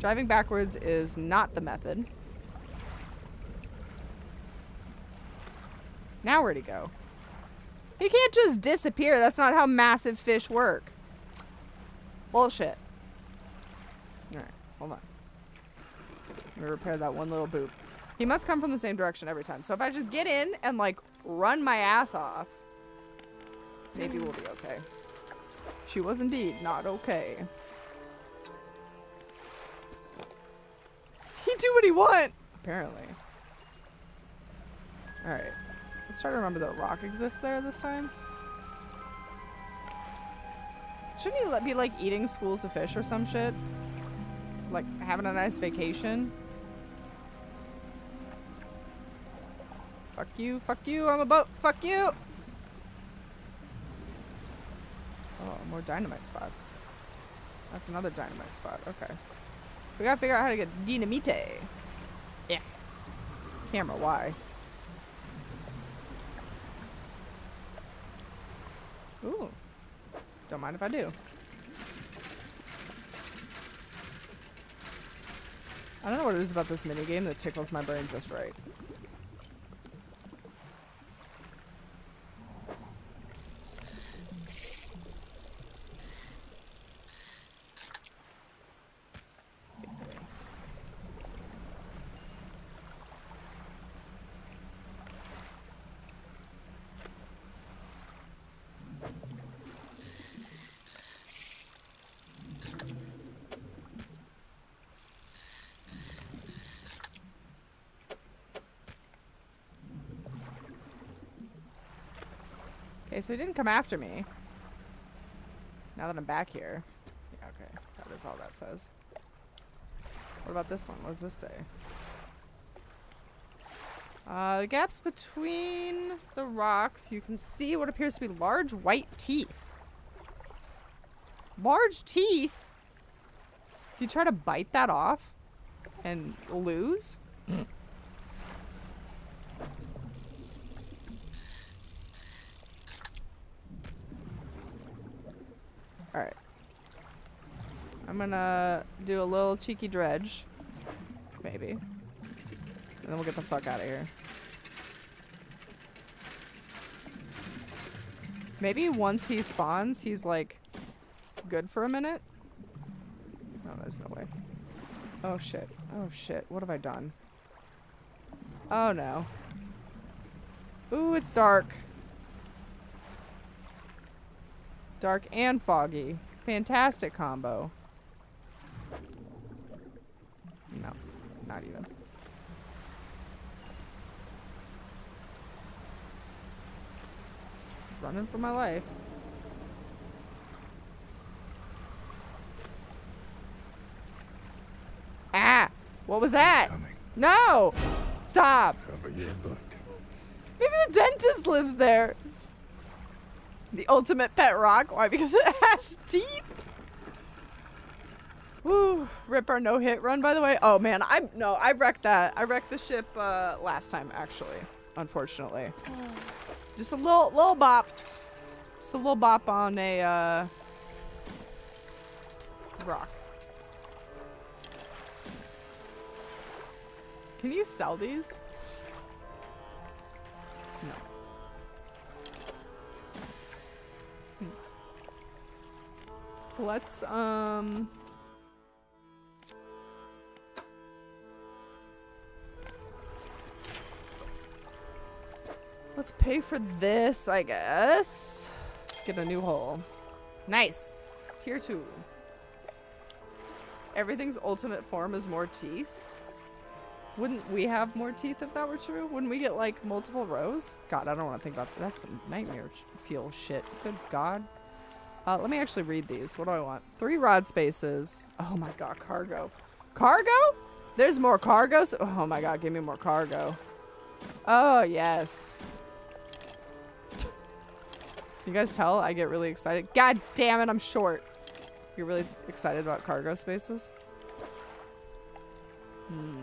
Driving backwards is not the method. Now where'd he go? He can't just disappear. That's not how massive fish work. Bullshit. Alright, hold on. Let me repair that one little boop. He must come from the same direction every time. So if I just get in and like run my ass off, maybe we'll be okay. She was indeed not okay. He do what he want, apparently. Alright. Let's try to remember that rock exists there this time. Shouldn't he be like eating schools of fish or some shit? Like having a nice vacation? Fuck you, fuck you, I'm a boat, fuck you! Oh, more dynamite spots. That's another dynamite spot, okay. We gotta figure out how to get dynamite. Yeah. Camera, why? Ooh. Don't mind if I do. I don't know what it is about this minigame that tickles my brain just right. So he didn't come after me. Now that I'm back here. Yeah, okay. That is all that says. What about this one? What does this say? Uh, the gaps between the rocks, you can see what appears to be large white teeth. Large teeth? Do you try to bite that off and lose? Alright. I'm gonna do a little cheeky dredge. Maybe. And then we'll get the fuck out of here. Maybe once he spawns, he's like good for a minute. No, there's no way. Oh shit. Oh shit. What have I done? Oh no. Ooh, it's dark. Dark and foggy. Fantastic combo. No, not even. Running for my life. Ah! What was that? No! Stop! Cover your butt. Maybe the dentist lives there. The ultimate pet rock. Why? Because it has teeth. Woo! Rip our no hit run. By the way. Oh man, I no, I wrecked that. I wrecked the ship uh, last time actually. Unfortunately. Just a little little bop. Just a little bop on a uh, rock. Can you sell these? No. Hmm. Let's um Let's pay for this, I guess. Get a new hole. Nice. Tier 2. Everything's ultimate form is more teeth. Wouldn't we have more teeth if that were true? Wouldn't we get like multiple rows? God, I don't want to think about that. That's some nightmare fuel shit. Good God. Uh, let me actually read these. What do I want? Three rod spaces. Oh my God, cargo. Cargo? There's more cargo? Oh my God, give me more cargo. Oh, yes. You guys tell I get really excited? God damn it, I'm short. You're really excited about cargo spaces? Hmm.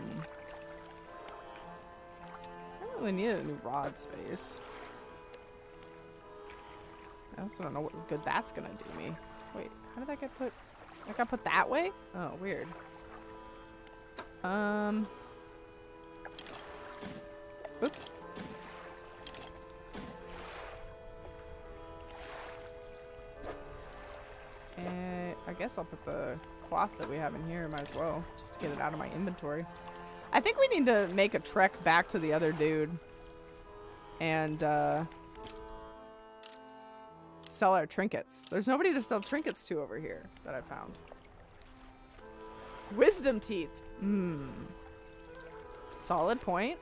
I don't really need a new rod space. I also don't know what good that's gonna do me. Wait, how did that get put? That got put that way? Oh, weird. Um. Oops. And I guess I'll put the cloth that we have in here, might as well, just to get it out of my inventory. I think we need to make a trek back to the other dude and uh, sell our trinkets. There's nobody to sell trinkets to over here that I found. Wisdom teeth. Mmm. Solid point.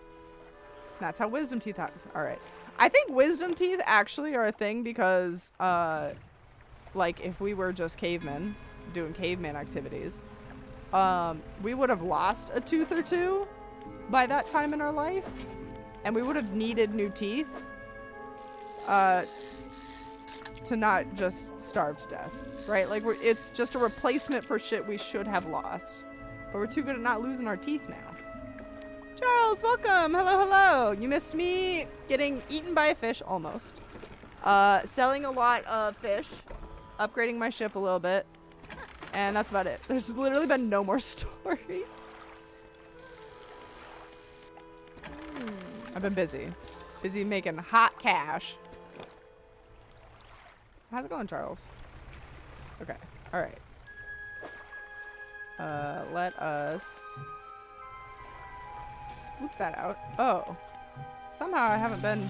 That's how wisdom teeth happen. All right. I think wisdom teeth actually are a thing because, uh, like, if we were just cavemen doing caveman activities, um, we would have lost a tooth or two by that time in our life, and we would have needed new teeth, uh, to not just starve to death, right? Like, it's just a replacement for shit we should have lost, but we're too good at not losing our teeth now. Charles, welcome. Hello, hello. You missed me getting eaten by a fish almost. Uh, selling a lot of fish, upgrading my ship a little bit, and that's about it. There's literally been no more story. Hmm, I've been busy. Busy making hot cash. How's it going, Charles? Okay. All right. Uh, let us sploop that out. Oh. Somehow I haven't been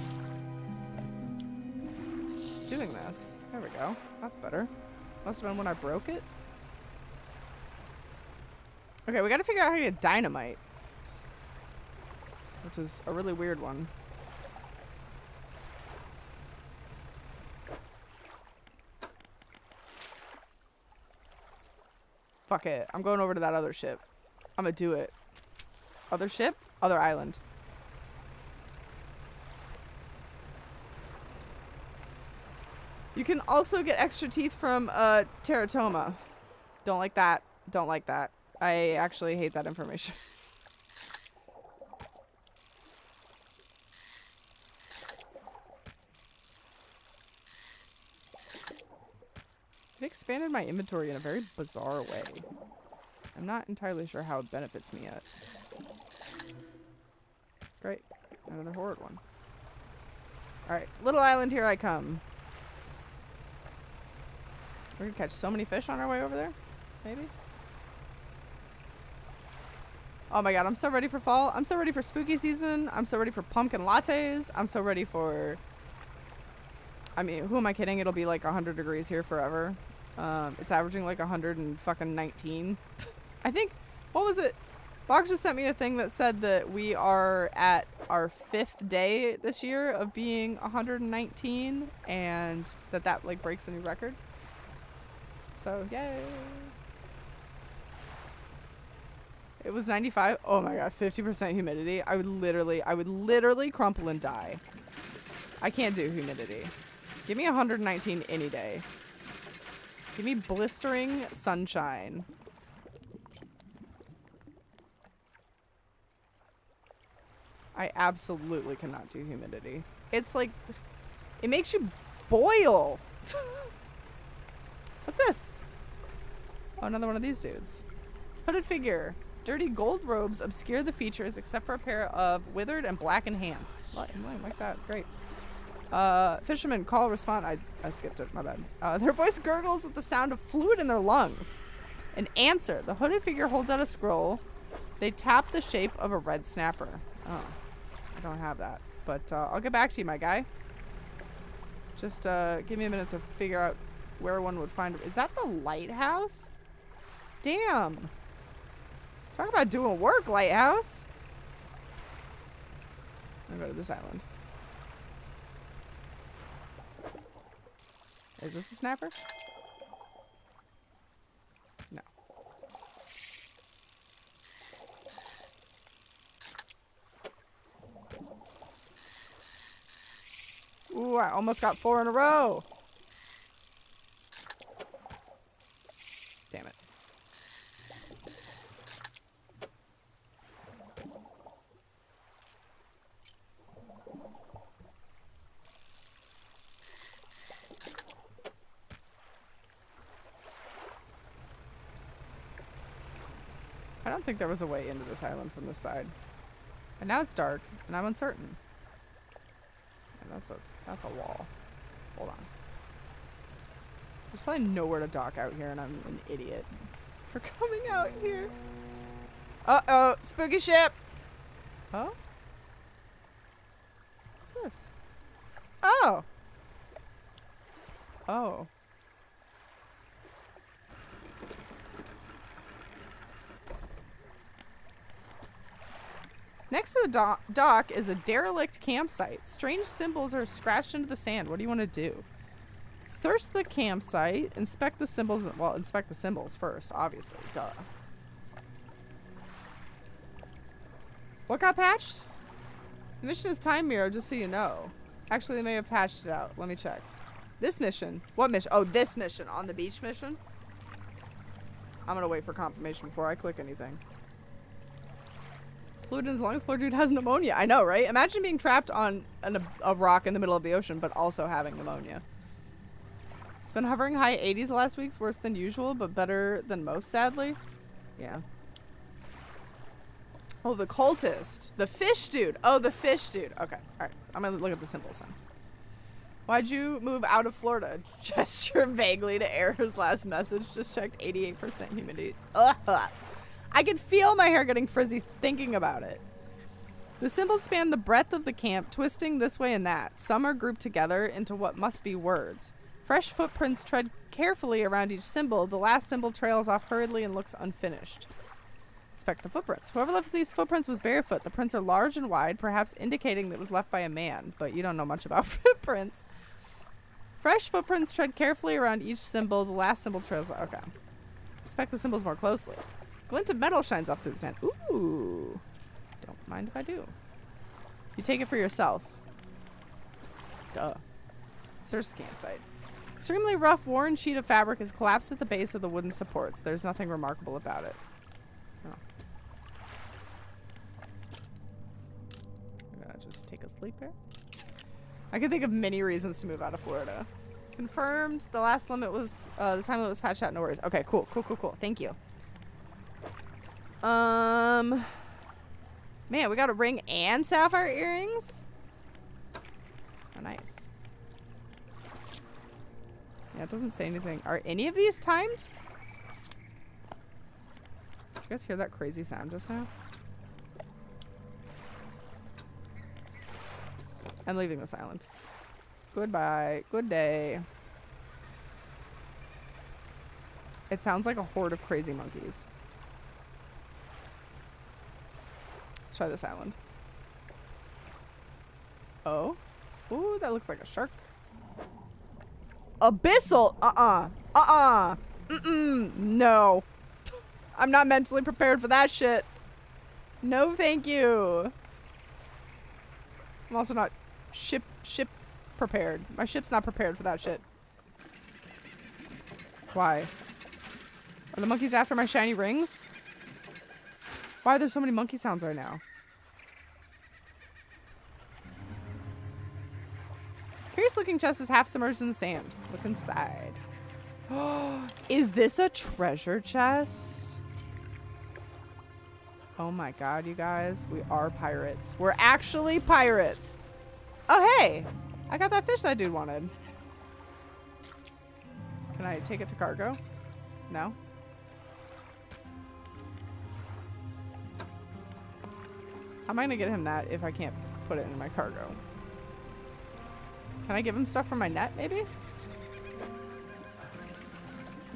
doing this. There we go. That's better. Must have been when I broke it. Okay, we gotta figure out how to get dynamite. Which is a really weird one. Fuck it. I'm going over to that other ship. I'm gonna do it. Other ship? Other island. You can also get extra teeth from uh, teratoma. Don't like that. Don't like that. I actually hate that information. It expanded my inventory in a very bizarre way. I'm not entirely sure how it benefits me yet. Great. Another horrid one. Alright, little island, here I come. We're gonna catch so many fish on our way over there. Maybe? Oh my god, I'm so ready for fall. I'm so ready for spooky season. I'm so ready for pumpkin lattes. I'm so ready for... I mean, who am I kidding? It'll be like 100 degrees here forever. Um, it's averaging like 100 and fucking 19. I think, what was it? Box just sent me a thing that said that we are at our fifth day this year of being 119 and that that like breaks a new record. So, yay. It was 95. Oh my god, 50% humidity. I would literally, I would literally crumple and die. I can't do humidity. Give me 119 any day. Give me blistering sunshine. I absolutely cannot do humidity. It's like, it makes you boil. What's this? Oh, another one of these dudes. Hooded figure. Dirty gold robes obscure the features except for a pair of withered and blackened hands. Like, like that. Great. Uh, fisherman, call, respond. I, I skipped it. My bad. Uh, their voice gurgles with the sound of fluid in their lungs. An answer. The hooded figure holds out a scroll. They tap the shape of a red snapper. Oh, I don't have that. But uh, I'll get back to you, my guy. Just uh, give me a minute to figure out where one would find. Is that the lighthouse? Damn. Talk about doing work, lighthouse. Gonna go to this island. Is this a snapper? No. Ooh, I almost got four in a row. Damn it. I don't think there was a way into this island from this side. And now it's dark, and I'm uncertain. And that's a that's a wall. Hold on. There's probably nowhere to dock out here, and I'm an idiot for coming out here. Uh oh, spooky ship. Oh. What's this? Oh. Oh. Next to the dock, dock is a derelict campsite. Strange symbols are scratched into the sand. What do you want to do? Search the campsite. Inspect the symbols. Well, inspect the symbols first, obviously. Duh. What got patched? The mission is time mirror, just so you know. Actually, they may have patched it out. Let me check. This mission. What mission? Oh, this mission. On the beach mission? I'm going to wait for confirmation before I click anything. Fluid in his lungs. Poor dude has pneumonia. I know, right? Imagine being trapped on an, a rock in the middle of the ocean, but also having pneumonia. It's been hovering high 80s the last weeks, worse than usual, but better than most, sadly. Yeah. Oh, the cultist. The fish dude. Oh, the fish dude. Okay. All right. I'm to look at the symbols then. Why'd you move out of Florida? Gesture vaguely to Error's last message. Just checked 88% humidity. Ugh. I can feel my hair getting frizzy thinking about it. The symbols span the breadth of the camp, twisting this way and that. Some are grouped together into what must be words. Fresh footprints tread carefully around each symbol. The last symbol trails off hurriedly and looks unfinished. Inspect the footprints. Whoever left these footprints was barefoot. The prints are large and wide, perhaps indicating that it was left by a man, but you don't know much about footprints. Fresh footprints tread carefully around each symbol. The last symbol trails. Off. Okay. Inspect the symbols more closely. Glint of metal shines off through the sand. Ooh. Don't mind if I do. You take it for yourself. Duh. Search the campsite. Extremely rough, worn sheet of fabric is collapsed at the base of the wooden supports. There's nothing remarkable about it. Oh. Gonna just take a sleep here. I can think of many reasons to move out of Florida. Confirmed. The last limit was uh, the time limit was patched out. No worries. Okay, cool, cool, cool, cool. Thank you. Um, man, we got a ring and sapphire earrings. Oh, nice. Yeah, it doesn't say anything. Are any of these timed? Did you guys hear that crazy sound just now? I'm leaving this island. Goodbye. Good day. It sounds like a horde of crazy monkeys. Try this island. Oh. Ooh, that looks like a shark. Abyssal! Uh-uh. Uh-uh. Mm-mm. No. I'm not mentally prepared for that shit. No, thank you. I'm also not ship ship prepared. My ship's not prepared for that shit. Why? Are the monkeys after my shiny rings? Why are there so many monkey sounds right now? Curious looking chest is half submerged in the sand. Look inside. is this a treasure chest? Oh my god, you guys. We are pirates. We're actually pirates. Oh, hey. I got that fish that dude wanted. Can I take it to cargo? No? How am I going to get him that if I can't put it in my cargo? Can I give him stuff from my net, maybe?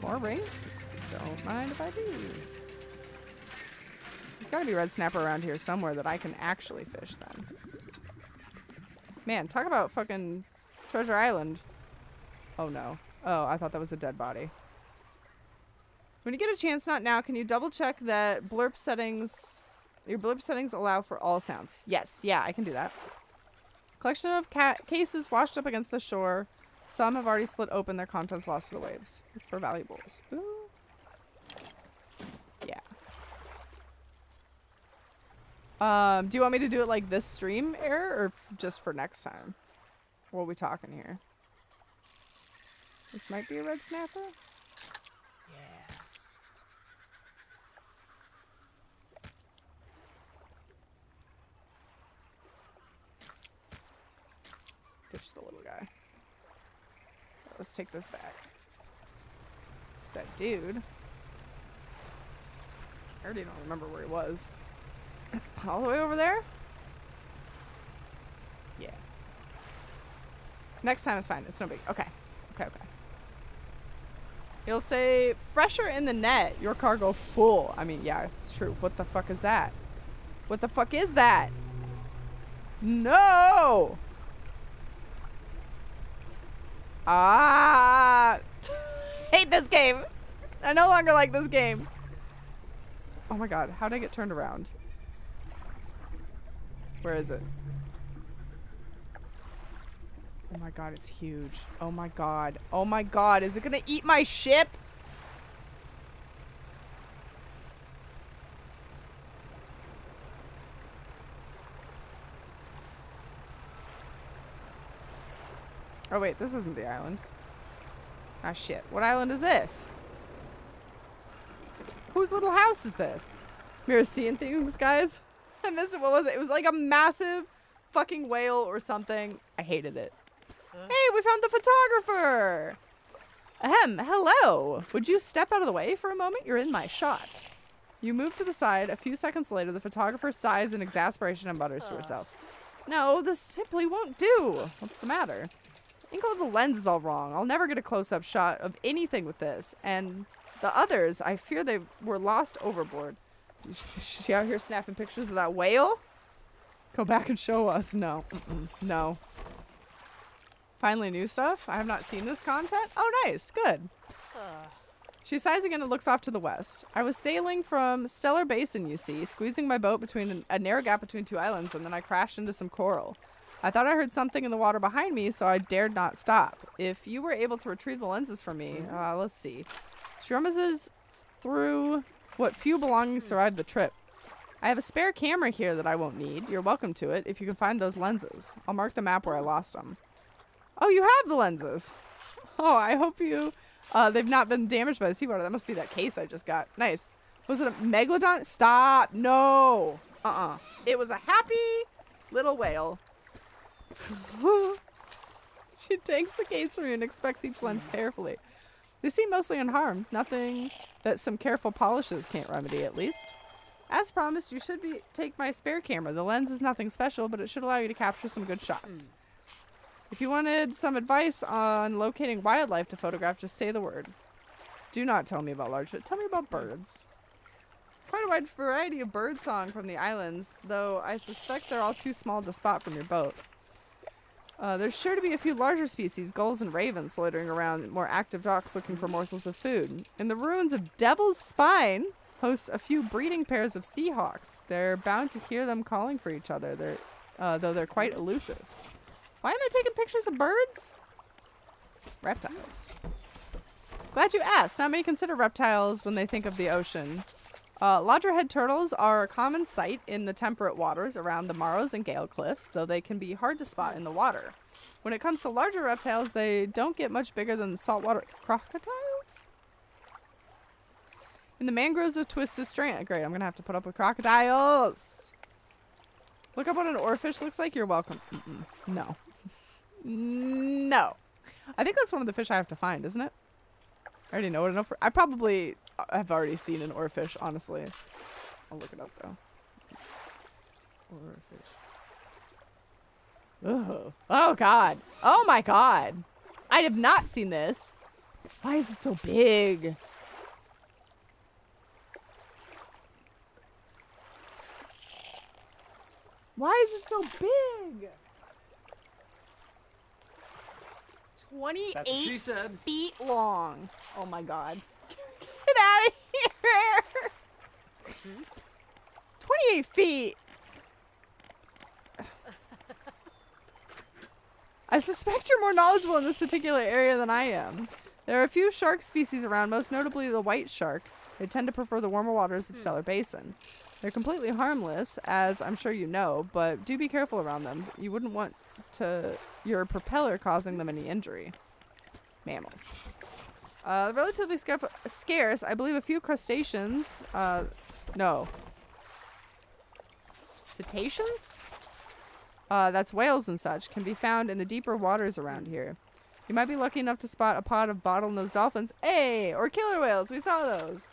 More rings? Don't mind if I do. There's got to be red snapper around here somewhere that I can actually fish then. Man, talk about fucking Treasure Island. Oh no. Oh, I thought that was a dead body. When you get a chance, not now, can you double check that blurb settings, your blurb settings allow for all sounds? Yes, yeah, I can do that. Collection of ca cases washed up against the shore. Some have already split open, their contents lost to the waves. For valuables. Ooh. Yeah. Um, do you want me to do it like this stream, Air, or just for next time? What are we talking here? This might be a red snapper? Ditch the little guy. Let's take this back. That dude. I already don't remember where he was. All the way over there? Yeah. Next time is fine. It's no big. Okay. Okay, okay. It'll say fresher in the net. Your cargo full. I mean, yeah, it's true. What the fuck is that? What the fuck is that? No! Ah! Hate this game. I no longer like this game. Oh my god, how did I get turned around? Where is it? Oh my god, it's huge. Oh my god. Oh my god, is it gonna eat my ship? Oh wait, this isn't the island. Ah shit. What island is this? Whose little house is this? Miro seeing things, guys. I missed it. What was it? It was like a massive fucking whale or something. I hated it. Hey, we found the photographer. Ahem, hello. Would you step out of the way for a moment? You're in my shot. You move to the side. A few seconds later, the photographer sighs in exasperation and mutters to herself. No, this simply won't do. What's the matter? Angle of the lens is all wrong. I'll never get a close-up shot of anything with this. And the others, I fear they were lost overboard. Is she out here snapping pictures of that whale? Go back and show us. No. Mm-mm. No. Finally new stuff. I have not seen this content. Oh, nice. Good. She sighs again and looks off to the west. I was sailing from Stellar Basin, you see, squeezing my boat between an, a narrow gap between two islands, and then I crashed into some coral. I thought I heard something in the water behind me, so I dared not stop. If you were able to retrieve the lenses for me, uh, let's see. She rummages through what few belongings survived the trip. I have a spare camera here that I won't need. You're welcome to it if you can find those lenses. I'll mark the map where I lost them. Oh, you have the lenses. Oh, I hope you. Uh, they've not been damaged by the seawater. That must be that case I just got. Nice. Was it a megalodon? Stop. No. Uh-uh. It was a happy little whale. she takes the case you and expects each lens carefully. They seem mostly unharmed. Nothing that some careful polishes can't remedy, at least. As promised, you should be take my spare camera. The lens is nothing special, but it should allow you to capture some good shots. If you wanted some advice on locating wildlife to photograph, just say the word. Do not tell me about large fish. Tell me about birds. Quite a wide variety of bird song from the islands, though I suspect they're all too small to spot from your boat. Uh, there's sure to be a few larger species, gulls and ravens, loitering around, more active docks looking for morsels of food. In the ruins of Devil's Spine hosts a few breeding pairs of seahawks. They're bound to hear them calling for each other, they're, uh, though they're quite elusive. Why am I taking pictures of birds? Reptiles. Glad you asked. Not many consider reptiles when they think of the ocean. Uh, loggerhead turtles are a common sight in the temperate waters around the Marrows and Gale Cliffs, though they can be hard to spot in the water. When it comes to larger reptiles, they don't get much bigger than saltwater crocodiles. In the mangroves of Twisted Strand. Great, I'm gonna have to put up with crocodiles. Look up what an oarfish looks like. You're welcome. Mm-mm. No. No. I think that's one of the fish I have to find, isn't it? I already know what an oarfish. I probably have already seen an oarfish, honestly. I'll look it up though. Oarfish. Ugh. Oh god. Oh my god. I have not seen this. Why is it so big? Why is it so big? 28 feet long. Oh my god. Get out of here. 28 feet. I suspect you're more knowledgeable in this particular area than I am. There are a few shark species around, most notably the white shark. They tend to prefer the warmer waters of hmm. Stellar Basin. They're completely harmless, as I'm sure you know, but do be careful around them. You wouldn't want to your propeller causing them any injury. Mammals. Uh, relatively scarce. I believe a few crustaceans. Uh, no. Cetaceans? Uh, that's whales and such, can be found in the deeper waters around here. You might be lucky enough to spot a pod of bottlenose dolphins. Hey! Or killer whales. We saw those.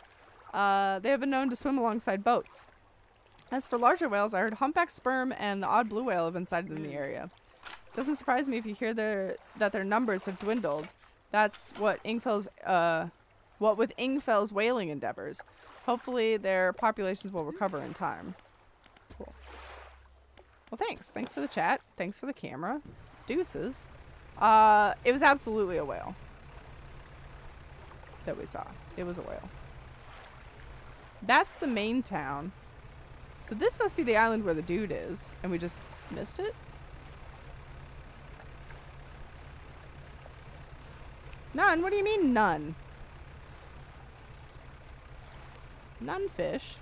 Uh, they have been known to swim alongside boats. As for larger whales, I heard humpback sperm and the odd blue whale have been sighted in the area. Doesn't surprise me if you hear their that their numbers have dwindled. That's what Ingfell's uh what with Ingfell's whaling endeavors. Hopefully their populations will recover in time. Cool. Well thanks. Thanks for the chat. Thanks for the camera. Deuces. Uh it was absolutely a whale. That we saw. It was a whale. That's the main town. So this must be the island where the dude is, and we just missed it? None? What do you mean none? None fish.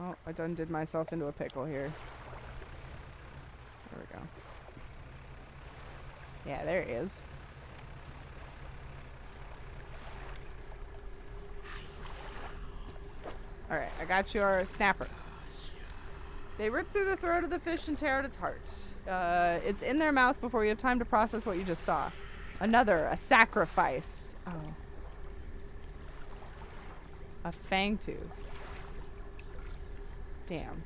Oh, I done did myself into a pickle here. There we go. Yeah, there he is. Alright, I got your snapper. They rip through the throat of the fish and tear out its heart. Uh, it's in their mouth before you have time to process what you just saw. Another, a sacrifice. Oh. A fang tooth. Damn.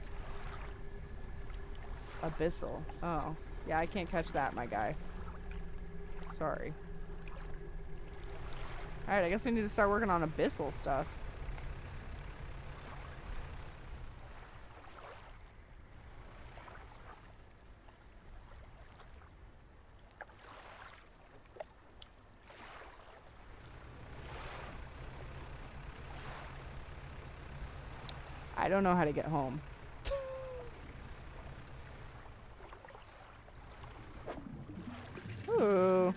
Abyssal. Oh. Yeah, I can't catch that, my guy. Sorry. Alright, I guess we need to start working on abyssal stuff. Know how to get home. Ooh.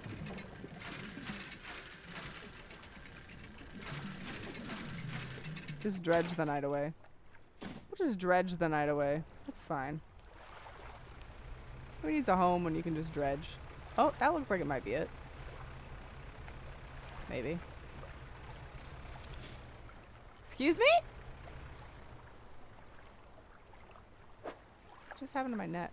Just dredge the night away. We'll just dredge the night away. That's fine. Who needs a home when you can just dredge? Oh, that looks like it might be it. Maybe. Excuse me? Just happened to my net?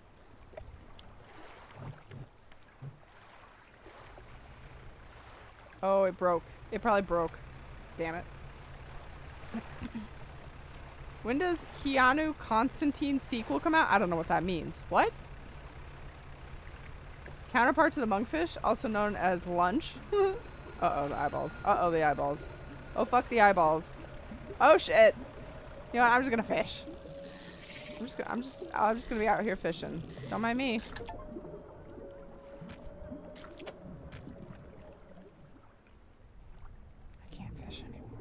Oh, it broke. It probably broke. Damn it. when does Keanu Constantine sequel come out? I don't know what that means. What? Counterpart to the monkfish, also known as lunch. Uh-oh, the eyeballs. Uh-oh, the eyeballs. Oh, fuck the eyeballs. Oh, shit. You know what? I'm just gonna fish. I'm just gonna, I'm just, I'm just gonna be out here fishing. Don't mind me. I can't fish anymore.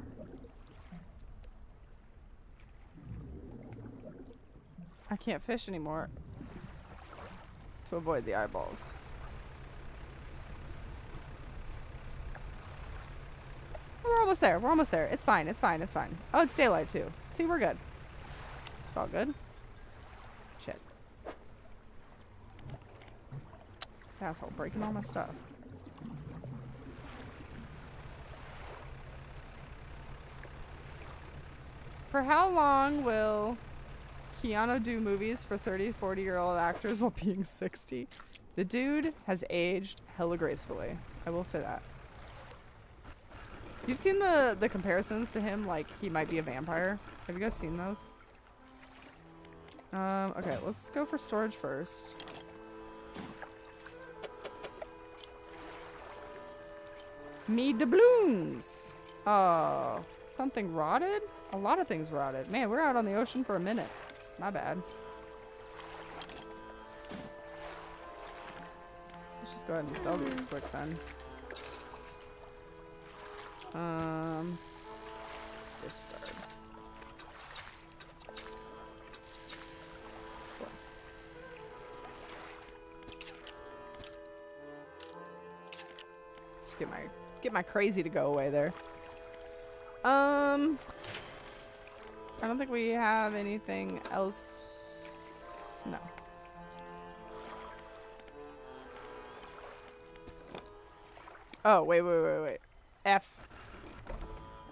I can't fish anymore to avoid the eyeballs. We're almost there. We're almost there. It's fine. It's fine. It's fine. Oh, it's daylight too. See, we're good. It's all good. Shit. This asshole breaking all my stuff. For how long will Keanu do movies for 30, 40 year old actors while being 60? The dude has aged hella gracefully. I will say that. You've seen the the comparisons to him, like he might be a vampire. Have you guys seen those? Um, okay, let's go for storage first. Me doubloons. Oh, something rotted? A lot of things rotted. Man, we're out on the ocean for a minute. My bad. Let's just go ahead and sell these quick then. Um, discard. Just get my get my crazy to go away there. Um, I don't think we have anything else. No. Oh wait wait wait wait. F.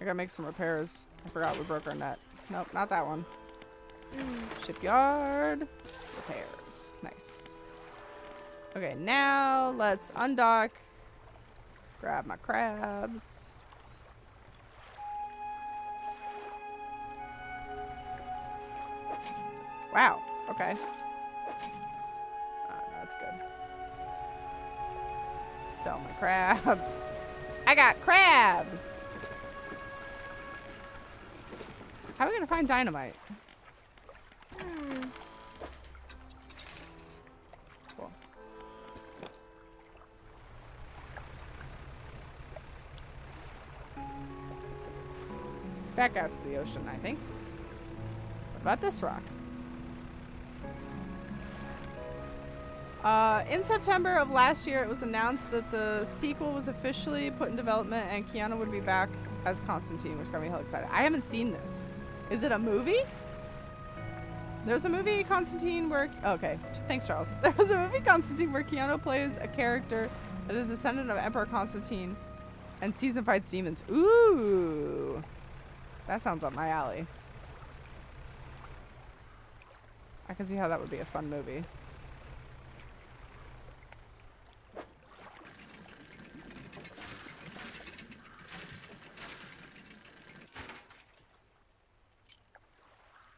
I gotta make some repairs. I forgot we broke our net. Nope, not that one. Shipyard. Repairs. Nice. Okay, now let's undock. Grab my crabs. Wow. Okay. Oh, that's good. Sell my crabs. I got crabs. How are we gonna find dynamite? Back out to the ocean, I think. What about this rock? Uh, in September of last year, it was announced that the sequel was officially put in development and Keanu would be back as Constantine, which got me hell excited. I haven't seen this. Is it a movie? There's a movie, Constantine, where. Okay, thanks, Charles. There's a movie, Constantine, where Keanu plays a character that is a descendant of Emperor Constantine and sees and fights demons. Ooh. That sounds up my alley. I can see how that would be a fun movie.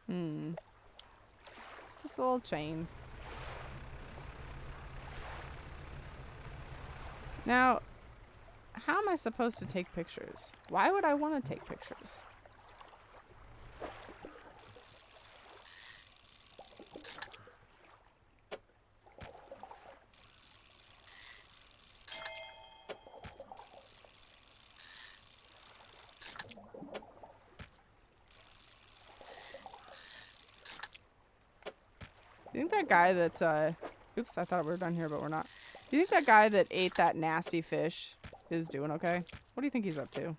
Hmm. Just a little chain. Now, how am I supposed to take pictures? Why would I want to take pictures? Guy that, uh, oops, I thought we were done here, but we're not. Do you think that guy that ate that nasty fish is doing okay? What do you think he's up to?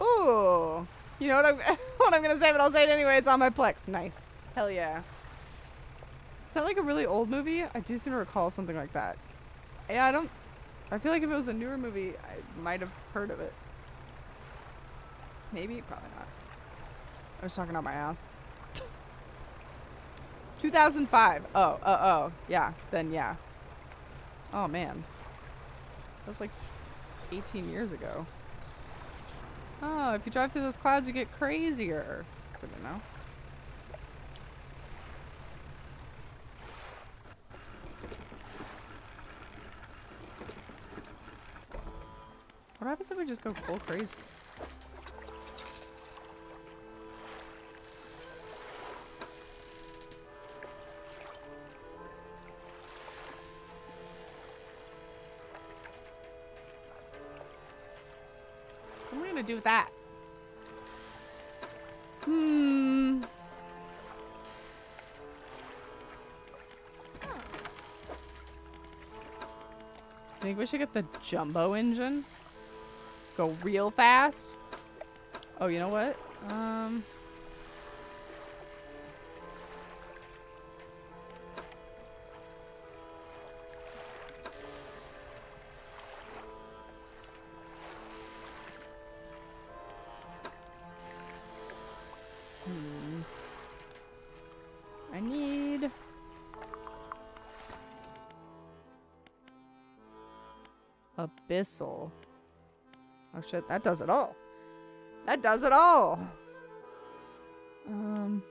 Ooh. You know what I'm what I'm gonna say, but I'll on my Plex. Nice. Hell yeah. Is that like a really old movie? I do seem to recall something like that. Yeah, I don't. I feel like if it was a newer movie, I might have heard of it. Maybe, probably not. I was talking out my ass. 2005. Oh, oh, oh. Yeah, then yeah. Oh man. That's like 18 years ago. Oh, if you drive through those clouds, you get crazier. That's good to know. What happens if we just go full crazy? What am I gonna do with that? Hmm. I Think we should get the jumbo engine? Go real fast? Oh, you know what? Um. Hmm. I need. Abyssal. Oh shit, that does it all. That does it all. Um.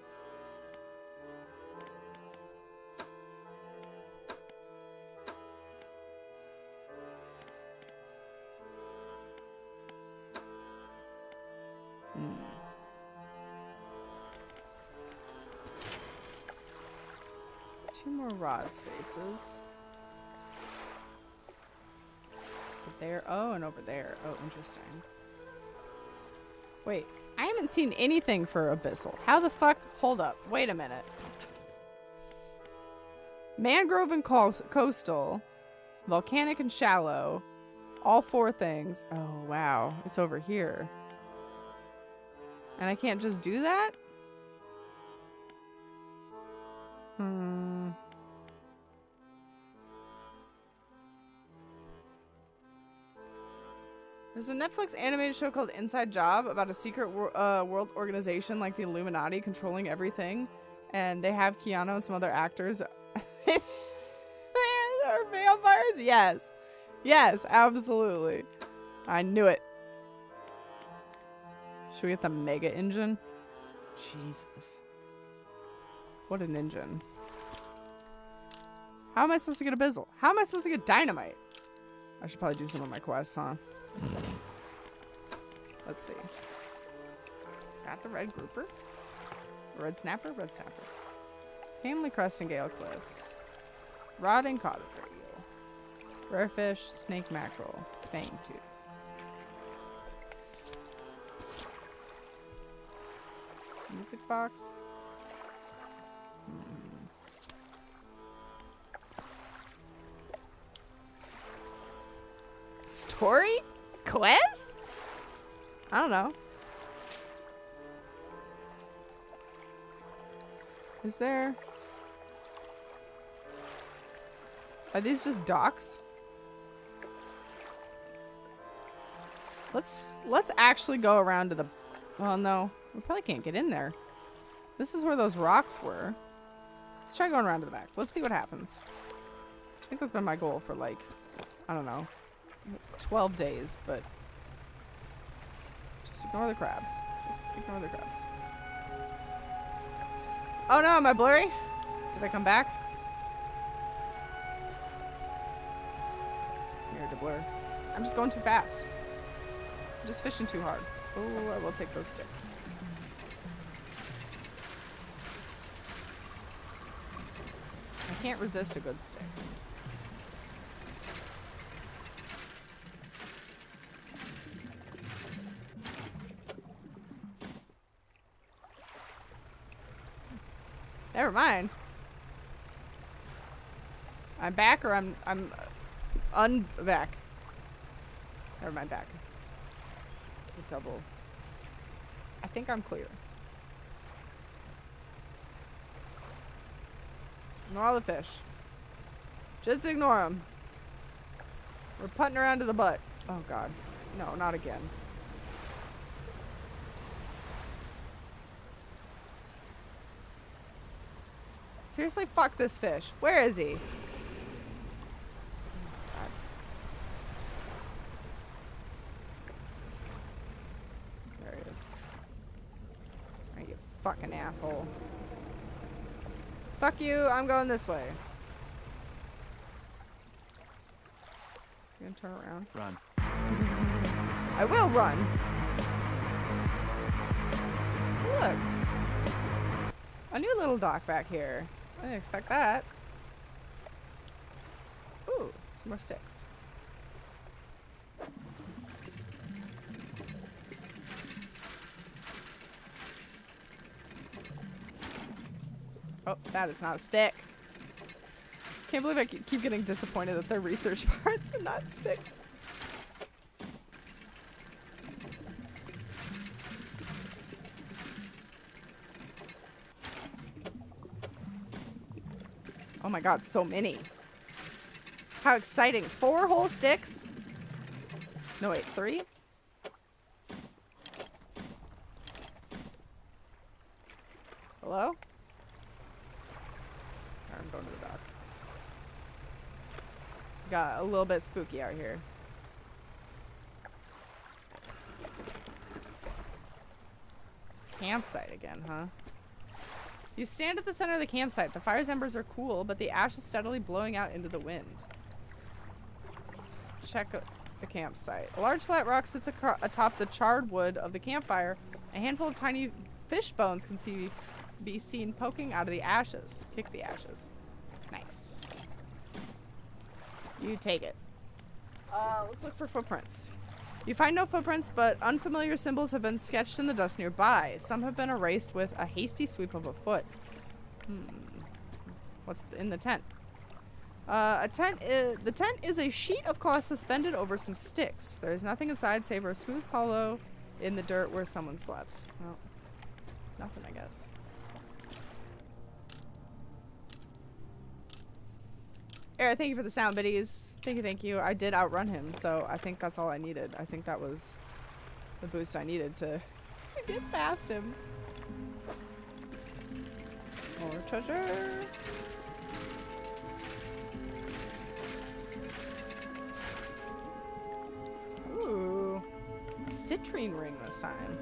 Hmm. Two more rod spaces. There. Oh, and over there. Oh, interesting. Wait, I haven't seen anything for Abyssal. How the fuck? Hold up. Wait a minute. Mangrove and coastal, volcanic and shallow, all four things. Oh, wow. It's over here. And I can't just do that? Hmm. There's a Netflix animated show called Inside Job about a secret wor- uh, world organization like the Illuminati controlling everything. And they have Keanu and some other actors. They're vampires? Yes. Yes, absolutely. I knew it. Should we get the Mega Engine? Jesus. What an engine. How am I supposed to get Abyssal? How am I supposed to get Dynamite? I should probably do some of my quests, huh? Let's see. Got the red grouper. Red snapper? Red snapper. Family crest and gale cliffs. Rod and cod eel. Rare fish, snake mackerel, fang tooth. Music box. Hmm. Story? Quest? I don't know. Is there... Are these just docks? Let's let's actually go around to the well no, we probably can't get in there. This is where those rocks were. Let's try going around to the back. Let's see what happens. I think that's been my goal for like I don't know 12 days, but just ignore the crabs. Just ignore the crabs. Oh no, am I blurry? Did I come back? Here to blur. I'm just going too fast. I'm just fishing too hard. Oh, I will take those sticks. I can't resist a good stick. Never mind. I'm back or I'm I'm uh, un back. Never mind back. It's a double. I think I'm clear. Just ignore all the fish. Just ignore them. We're putting around to the butt. Oh god. No, not again. Seriously, fuck this fish. Where is he? There he is. You fucking asshole. Fuck you, I'm going this way. Is he gonna turn around? Run. I will run. Look. A new little dock back here. I didn't expect that. Ooh, some more sticks. Oh, that is not a stick. Can't believe I keep getting disappointed that they're research parts and not sticks. My god, so many. How exciting. Four whole sticks? No, wait, three? Hello? I'm going to the dock. Got a little bit spooky out here. Campsite again, huh? You stand at the center of the campsite. The fire's embers are cool, but the ash is steadily blowing out into the wind. Check the campsite. A large flat rock sits atop the charred wood of the campfire. A handful of tiny fish bones can see, be seen poking out of the ashes. Kick the ashes. Nice. You take it. Uh, let's look for footprints. You find no footprints, but unfamiliar symbols have been sketched in the dust nearby. Some have been erased with a hasty sweep of a foot. Hmm. What's in the tent? Uh, a tent. The tent is a sheet of cloth suspended over some sticks. There is nothing inside save a smooth hollow in the dirt where someone slept. Well, nothing, I guess. Eric, thank you for the sound biddies. Thank you, thank you. I did outrun him, so I think that's all I needed. I think that was the boost I needed to, to get past him. More treasure. Ooh. Citrine ring this time.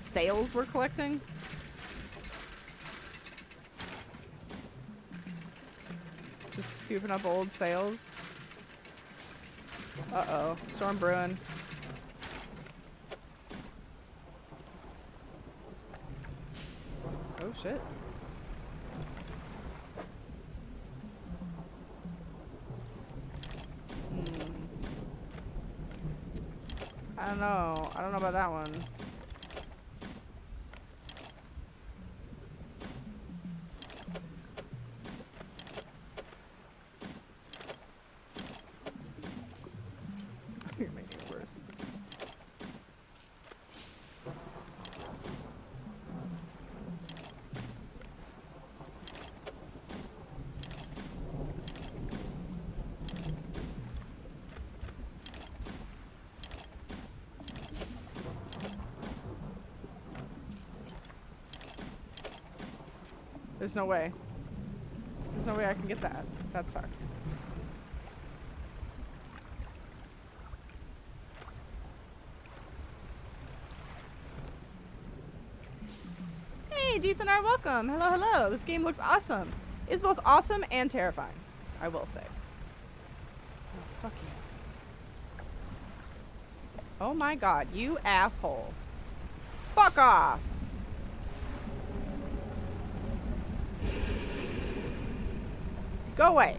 The sails we're collecting? Just scooping up old sails. Uh-oh. Storm brewing. Oh shit. Hmm. I don't know. I don't know about that one. You're making it worse. There's no way. There's no way I can get that. That sucks. Deeth and I welcome. Hello, hello. This game looks awesome. It's both awesome and terrifying. I will say. Oh, fuck you. Oh my god, you asshole. Fuck off. Go away.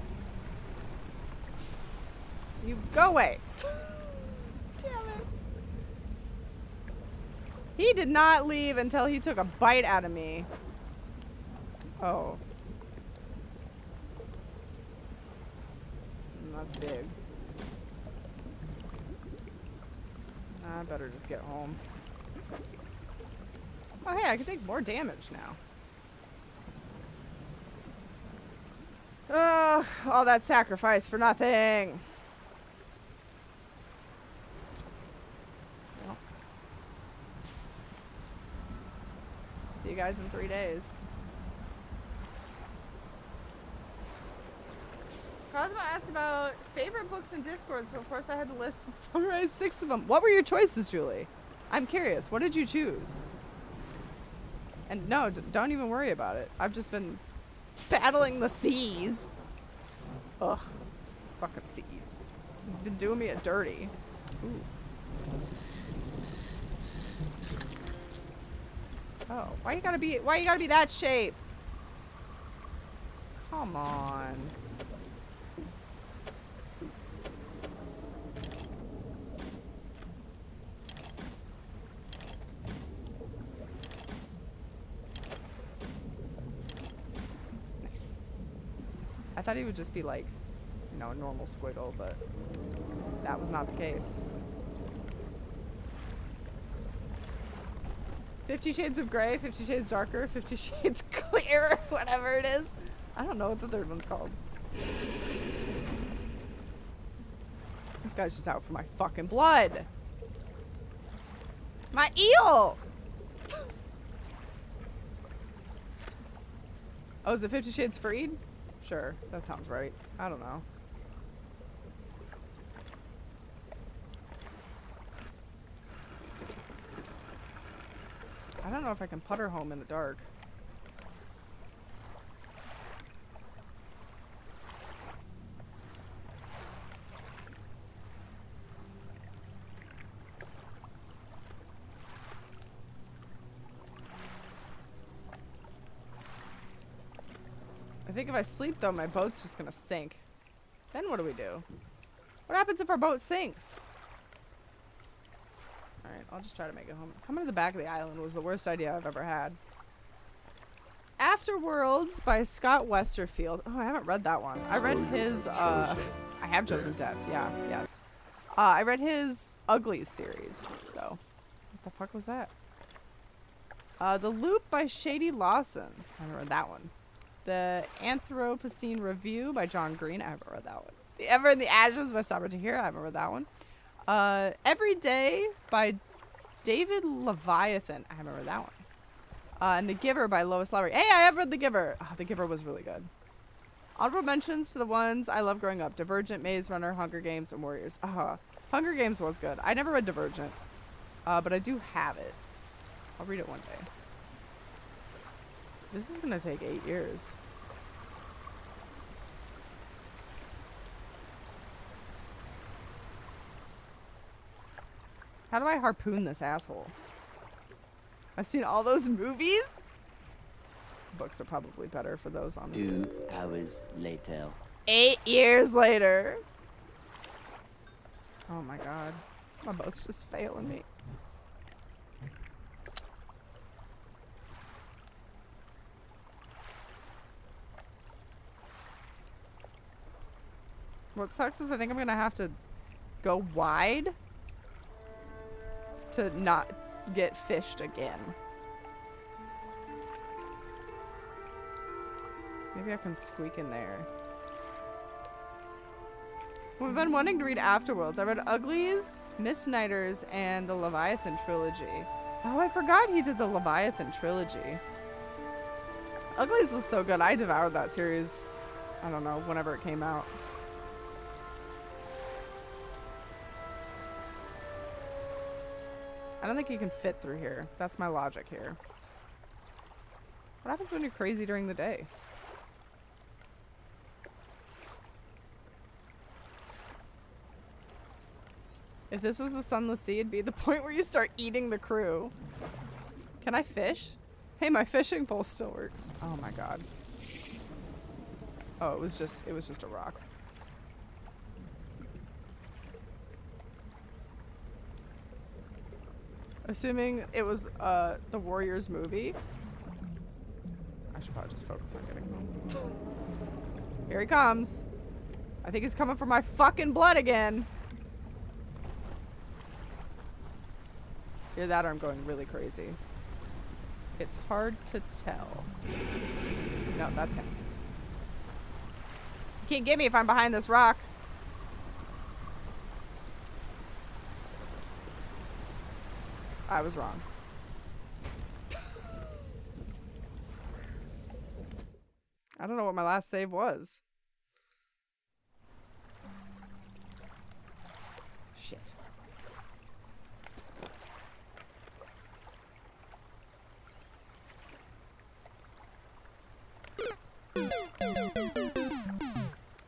You go away. Damn it. He did not leave until he took a bite out of me. Oh. Mm, That's big. I better just get home. Oh hey, I can take more damage now. Ugh, all that sacrifice for nothing. See you guys in three days. Cosmo asked about favorite books in Discord, so of course I had to list and summarize six of them. What were your choices, Julie? I'm curious. What did you choose? And no, don't even worry about it. I've just been battling the seas. Ugh. Fucking seas. You've been doing me a dirty. Ooh. Oh, why you gotta be why you gotta be that shape? Come on. Nice. I thought he would just be like, you know, a normal squiggle, but that was not the case. Fifty Shades of Grey, Fifty Shades Darker, Fifty Shades Clear, whatever it is. I don't know what the third one's called. This guy's just out for my fucking blood. My eel! Oh, is it Fifty Shades Freed? Sure, that sounds right. I don't know. I don't know if I can putter home in the dark. Think if I sleep though, my boat's just gonna sink. Then what do we do? What happens if our boat sinks? Alright, I'll just try to make it home. Coming to the back of the island was the worst idea I've ever had. Afterworlds by Scott Westerfeld. Oh, I haven't read that one. I read his, uh, I have chosen death. Yeah, yes. Uh, I read his Uglies series, though. What the fuck was that? Uh, The Loop by Shandy Lawson. I haven't read that one. The Anthropocene Review by John Green. I haven't read that one. The Ember in the Ashes by Sabaa Tahir. I haven't read that one. Uh, Every Day by David Levithan. I haven't read that one. Uh, and The Giver by Lois Lowry. Hey, I have read The Giver. Oh, the Giver was really good. Honorable mentions to the ones I love growing up: Divergent, Maze Runner, Hunger Games, and Warriors. Uh -huh. Hunger Games was good. I never read Divergent, uh, but I do have it. I'll read it one day. This is gonna take eight years. How do I harpoon this asshole? I've seen all those movies. Books are probably better for those, honestly. Two hours later. Eight years later. Oh my god. My boat's just failing me. What sucks is I think I'm gonna have to go wide to not get fished again. Maybe I can squeak in there. We've been wanting to read Afterworlds. I read Uglies, Midnighters, and the Leviathan trilogy. Oh, I forgot he did the Leviathan trilogy. Uglies was so good. I devoured that series. I don't know, whenever it came out. I don't think you can fit through here. That's my logic here. What happens when you're crazy during the day? If this was the Sunless Sea, it'd be the point where you start eating the crew. Can I fish? Hey, my fishing pole still works. Oh my god. Oh, it was just it was just a rock. Assuming it was uh the Warriors movie. I should probably just focus on getting home. Here he comes. I think he's coming for my fucking blood again. Either that or I'm going really crazy. It's hard to tell. No, that's him. You can't get me if I'm behind this rock. I was wrong. I don't know what my last save was. Shit.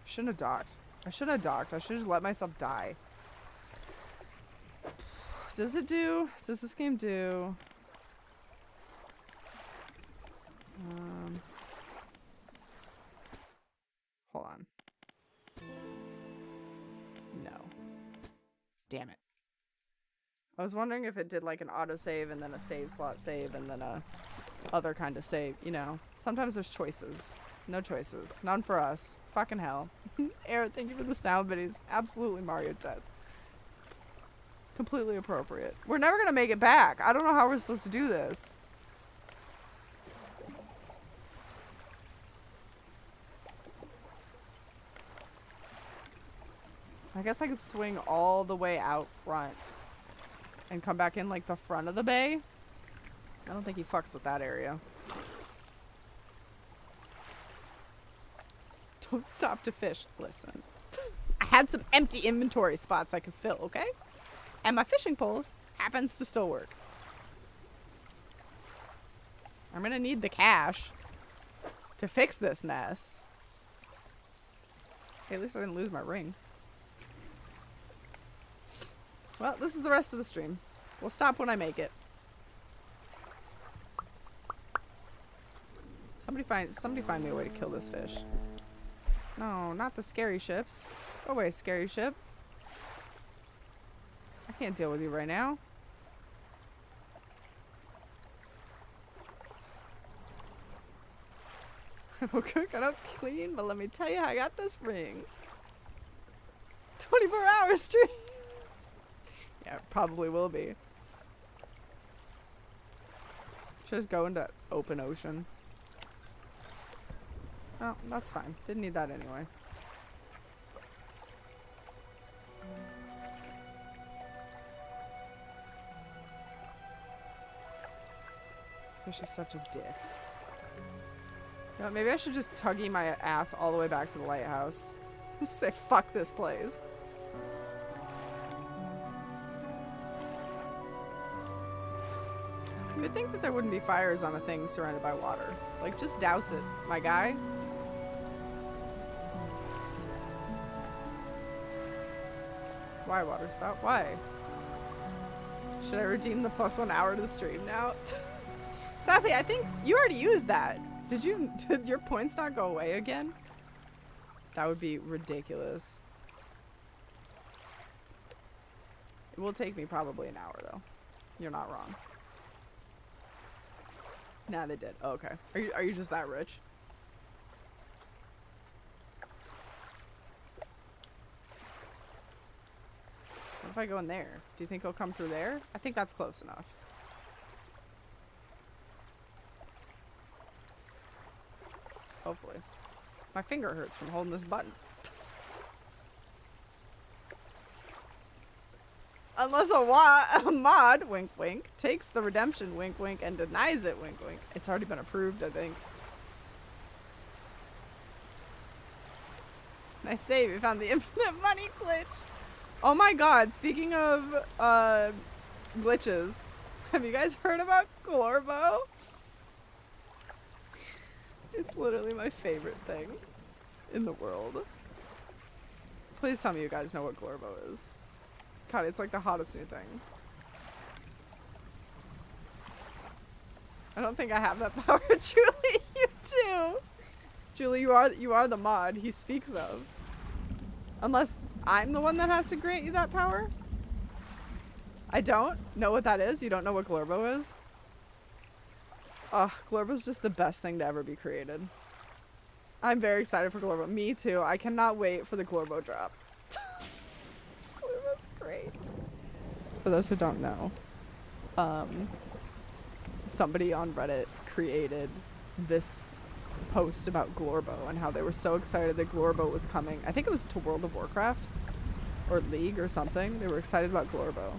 Shouldn't have docked. I shouldn't have docked. I should just let myself die. Does it do? Does this game do? Um, hold on. No. Damn it. I was wondering if it did like an autosave and then a save slot save and then a other kind of save, you know. Sometimes there's choices. No choices. None for us. Fucking hell. Air, thank you for the sound biddies. Absolutely Mario 10. Completely appropriate. We're never gonna make it back. I don't know how we're supposed to do this. I guess I could swing all the way out front and come back in like the front of the bay. I don't think he fucks with that area. Don't stop to fish. Listen. I had some empty inventory spots I could fill, okay? And my fishing pole happens to still work. I'm gonna need the cash to fix this mess. At least I didn't lose my ring. Well, this is the rest of the stream. We'll stop when I make it. Somebody find somebody find me a way to kill this fish. No, not the scary ships. Go away, scary ship. I can't deal with you right now. I will cook don't clean, but let me tell you, I got this ring. 24 hours stream. yeah, probably will be. Just go into open ocean. Oh, that's fine. Didn't need that anyway. Fish is such a dick. You know, maybe I should just tuggy my ass all the way back to the lighthouse. Just say, fuck this place. You would think that there wouldn't be fires on a thing surrounded by water. Like, just douse it, my guy. Why, water spout? Why? Should I redeem the plus one hour to the stream now? Sassy, I think you already used that. Did you? Did your points not go away again? That would be ridiculous. It will take me probably an hour though. You're not wrong. Nah, they did. Oh, okay. Are you are you just that rich? What if I go in there? Do you think he'll come through there? I think that's close enough. Hopefully. My finger hurts from holding this button. Unless a, wa- a mod, wink wink, takes the redemption, wink wink, and denies it, wink wink. It's already been approved, I think. Nice save, you found the infinite money glitch. Oh my god, speaking of uh, glitches, have you guys heard about Glorbo? It's literally my favorite thing in the world. Please tell me you guys know what Glorbo is. God, it's like the hottest new thing. I don't think I have that power, Julie. You do. Julie, you are you are the mod he speaks of. Unless I'm the one that has to grant you that power. I don't know what that is. You don't know what Glorbo is? Ugh, Glorbo's just the best thing to ever be created. I'm very excited for Glorbo. Me too. I cannot wait for the Glorbo drop. Glorbo's great. For those who don't know, um, somebody on Reddit created this post about Glorbo and how they were so excited that Glorbo was coming. I think it was to World of Warcraft or League or something. They were excited about Glorbo.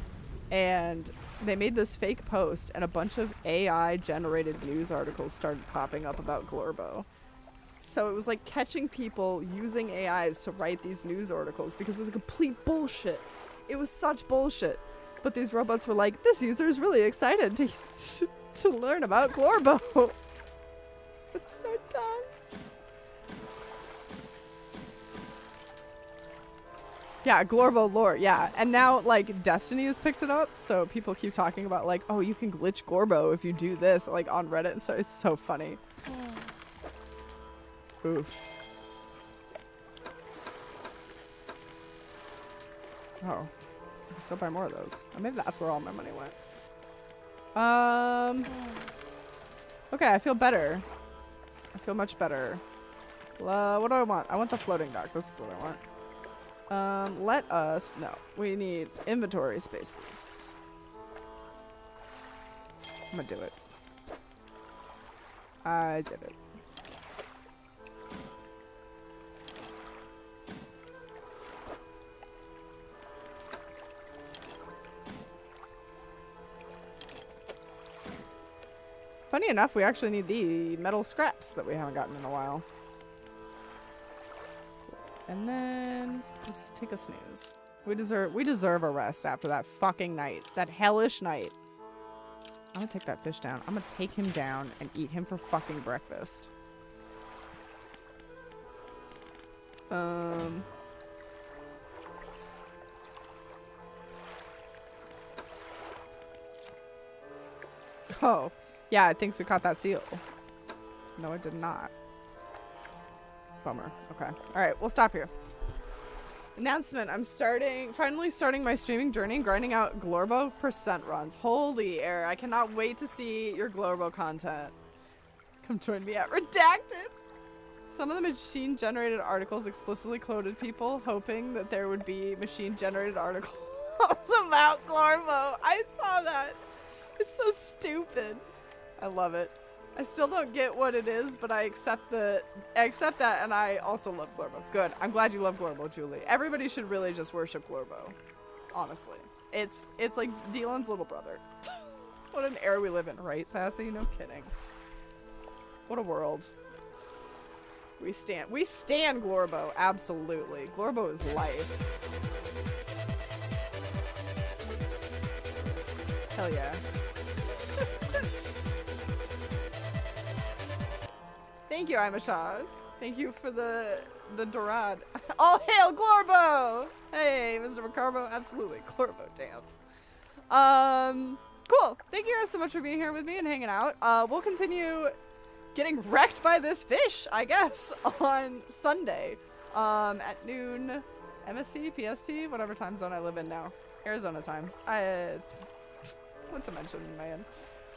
And they made this fake post and a bunch of AI generated news articles started popping up about Glorbo. So it was like catching people using AIs to write these news articles because it was complete bullshit. It was such bullshit. But these robots were like, this user is really excited to, to learn about Glorbo. it's so dumb. Yeah, Glorbo lore, yeah. And now, like, Destiny has picked it up, so people keep talking about, like, oh, you can glitch Glorbo if you do this, like, on Reddit and stuff. It's so funny. Oof. Oh. I can still buy more of those. Or maybe that's where all my money went. Um. Okay, I feel better. I feel much better. Uh, what do I want? I want the floating dock. This is what I want. Um, let us, no, we need inventory spaces. I'm gonna do it. I did it. Funny enough, we actually need the metal scraps that we haven't gotten in a while. And then let's take a snooze. We deserve we deserve a rest after that fucking night. That hellish night. I'm gonna take that fish down. I'm gonna take him down and eat him for fucking breakfast. Um Oh, yeah, it thinks we caught that seal. No, it did not. Bummer. Okay. All right, we'll stop here. Announcement. I'm starting, finally starting my streaming journey, grinding out Glorbo percent runs. Holy air. I cannot wait to see your Glorbo content. Come join me at Redacted. Some of the machine generated articles explicitly quoted people, hoping that there would be machine generated articles about Glorbo. I saw that. It's so stupid. I love it. I still don't get what it is, but I accept the I accept that, and I also love Glorbo. Good. I'm glad you love Glorbo, Julie. Everybody should really just worship Glorbo. Honestly, it's it's like Dylan's little brother. what an era we live in, right, Sassy? No kidding. What a world. We stand. We stand Glorbo. Absolutely. Glorbo is life. Hell yeah. Thank you, Imashad. Thank you for the the Dorad. All hail Glorbo! Hey, Mr. McCarbo. Absolutely, Glorbo dance. Um, cool. Thank you guys so much for being here with me and hanging out. Uh, we'll continue getting wrecked by this fish, I guess, on Sunday, um, at noon, MST, PST, whatever time zone I live in now. Arizona time. I, what to mention, man.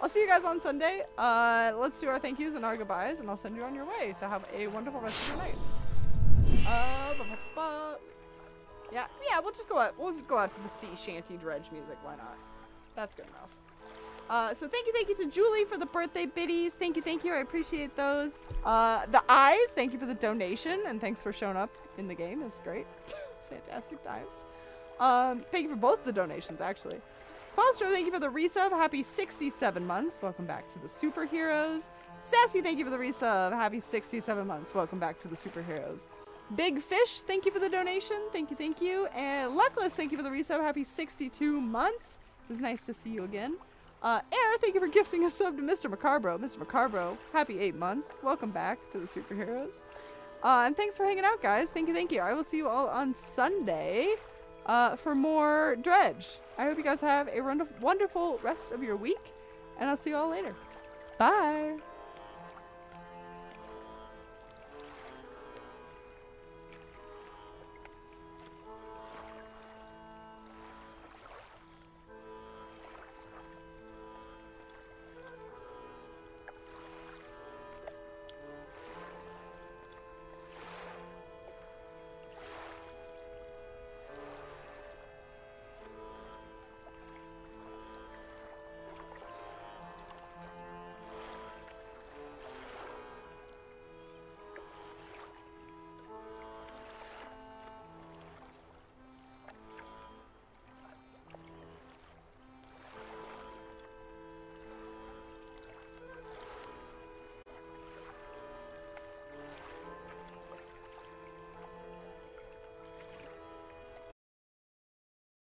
I'll see you guys on Sunday. Uh, let's do our thank yous and our goodbyes, and I'll send you on your way to have a wonderful rest of your night. Uh. Yeah, yeah, we'll just go out. We'll just go out to the sea shanty dredge music. Why not? That's good enough. Uh, so thank you, thank you to Julie for the birthday biddies. Thank you, thank you. I appreciate those. Uh, the eyes, thank you for the donation, and thanks for showing up in the game. It's great. Fantastic times. Um, thank you for both the donations, actually. Foster, thank you for the resub. Happy 67 months. Welcome back to the superheroes. Sassy, thank you for the resub. Happy 67 months. Welcome back to the superheroes. Big Fish, thank you for the donation. Thank you, thank you. And Luckless, thank you for the resub. Happy 62 months. It was nice to see you again. Uh, and thank you for gifting a sub to Mr. Macarbro. Mr. Macarbro, happy eight months. Welcome back to the superheroes. Uh, and thanks for hanging out, guys. Thank you, thank you. I will see you all on Sunday uh, for more Dredge. I hope you guys have a wonderful, wonderful rest of your week, and I'll see you all later. Bye.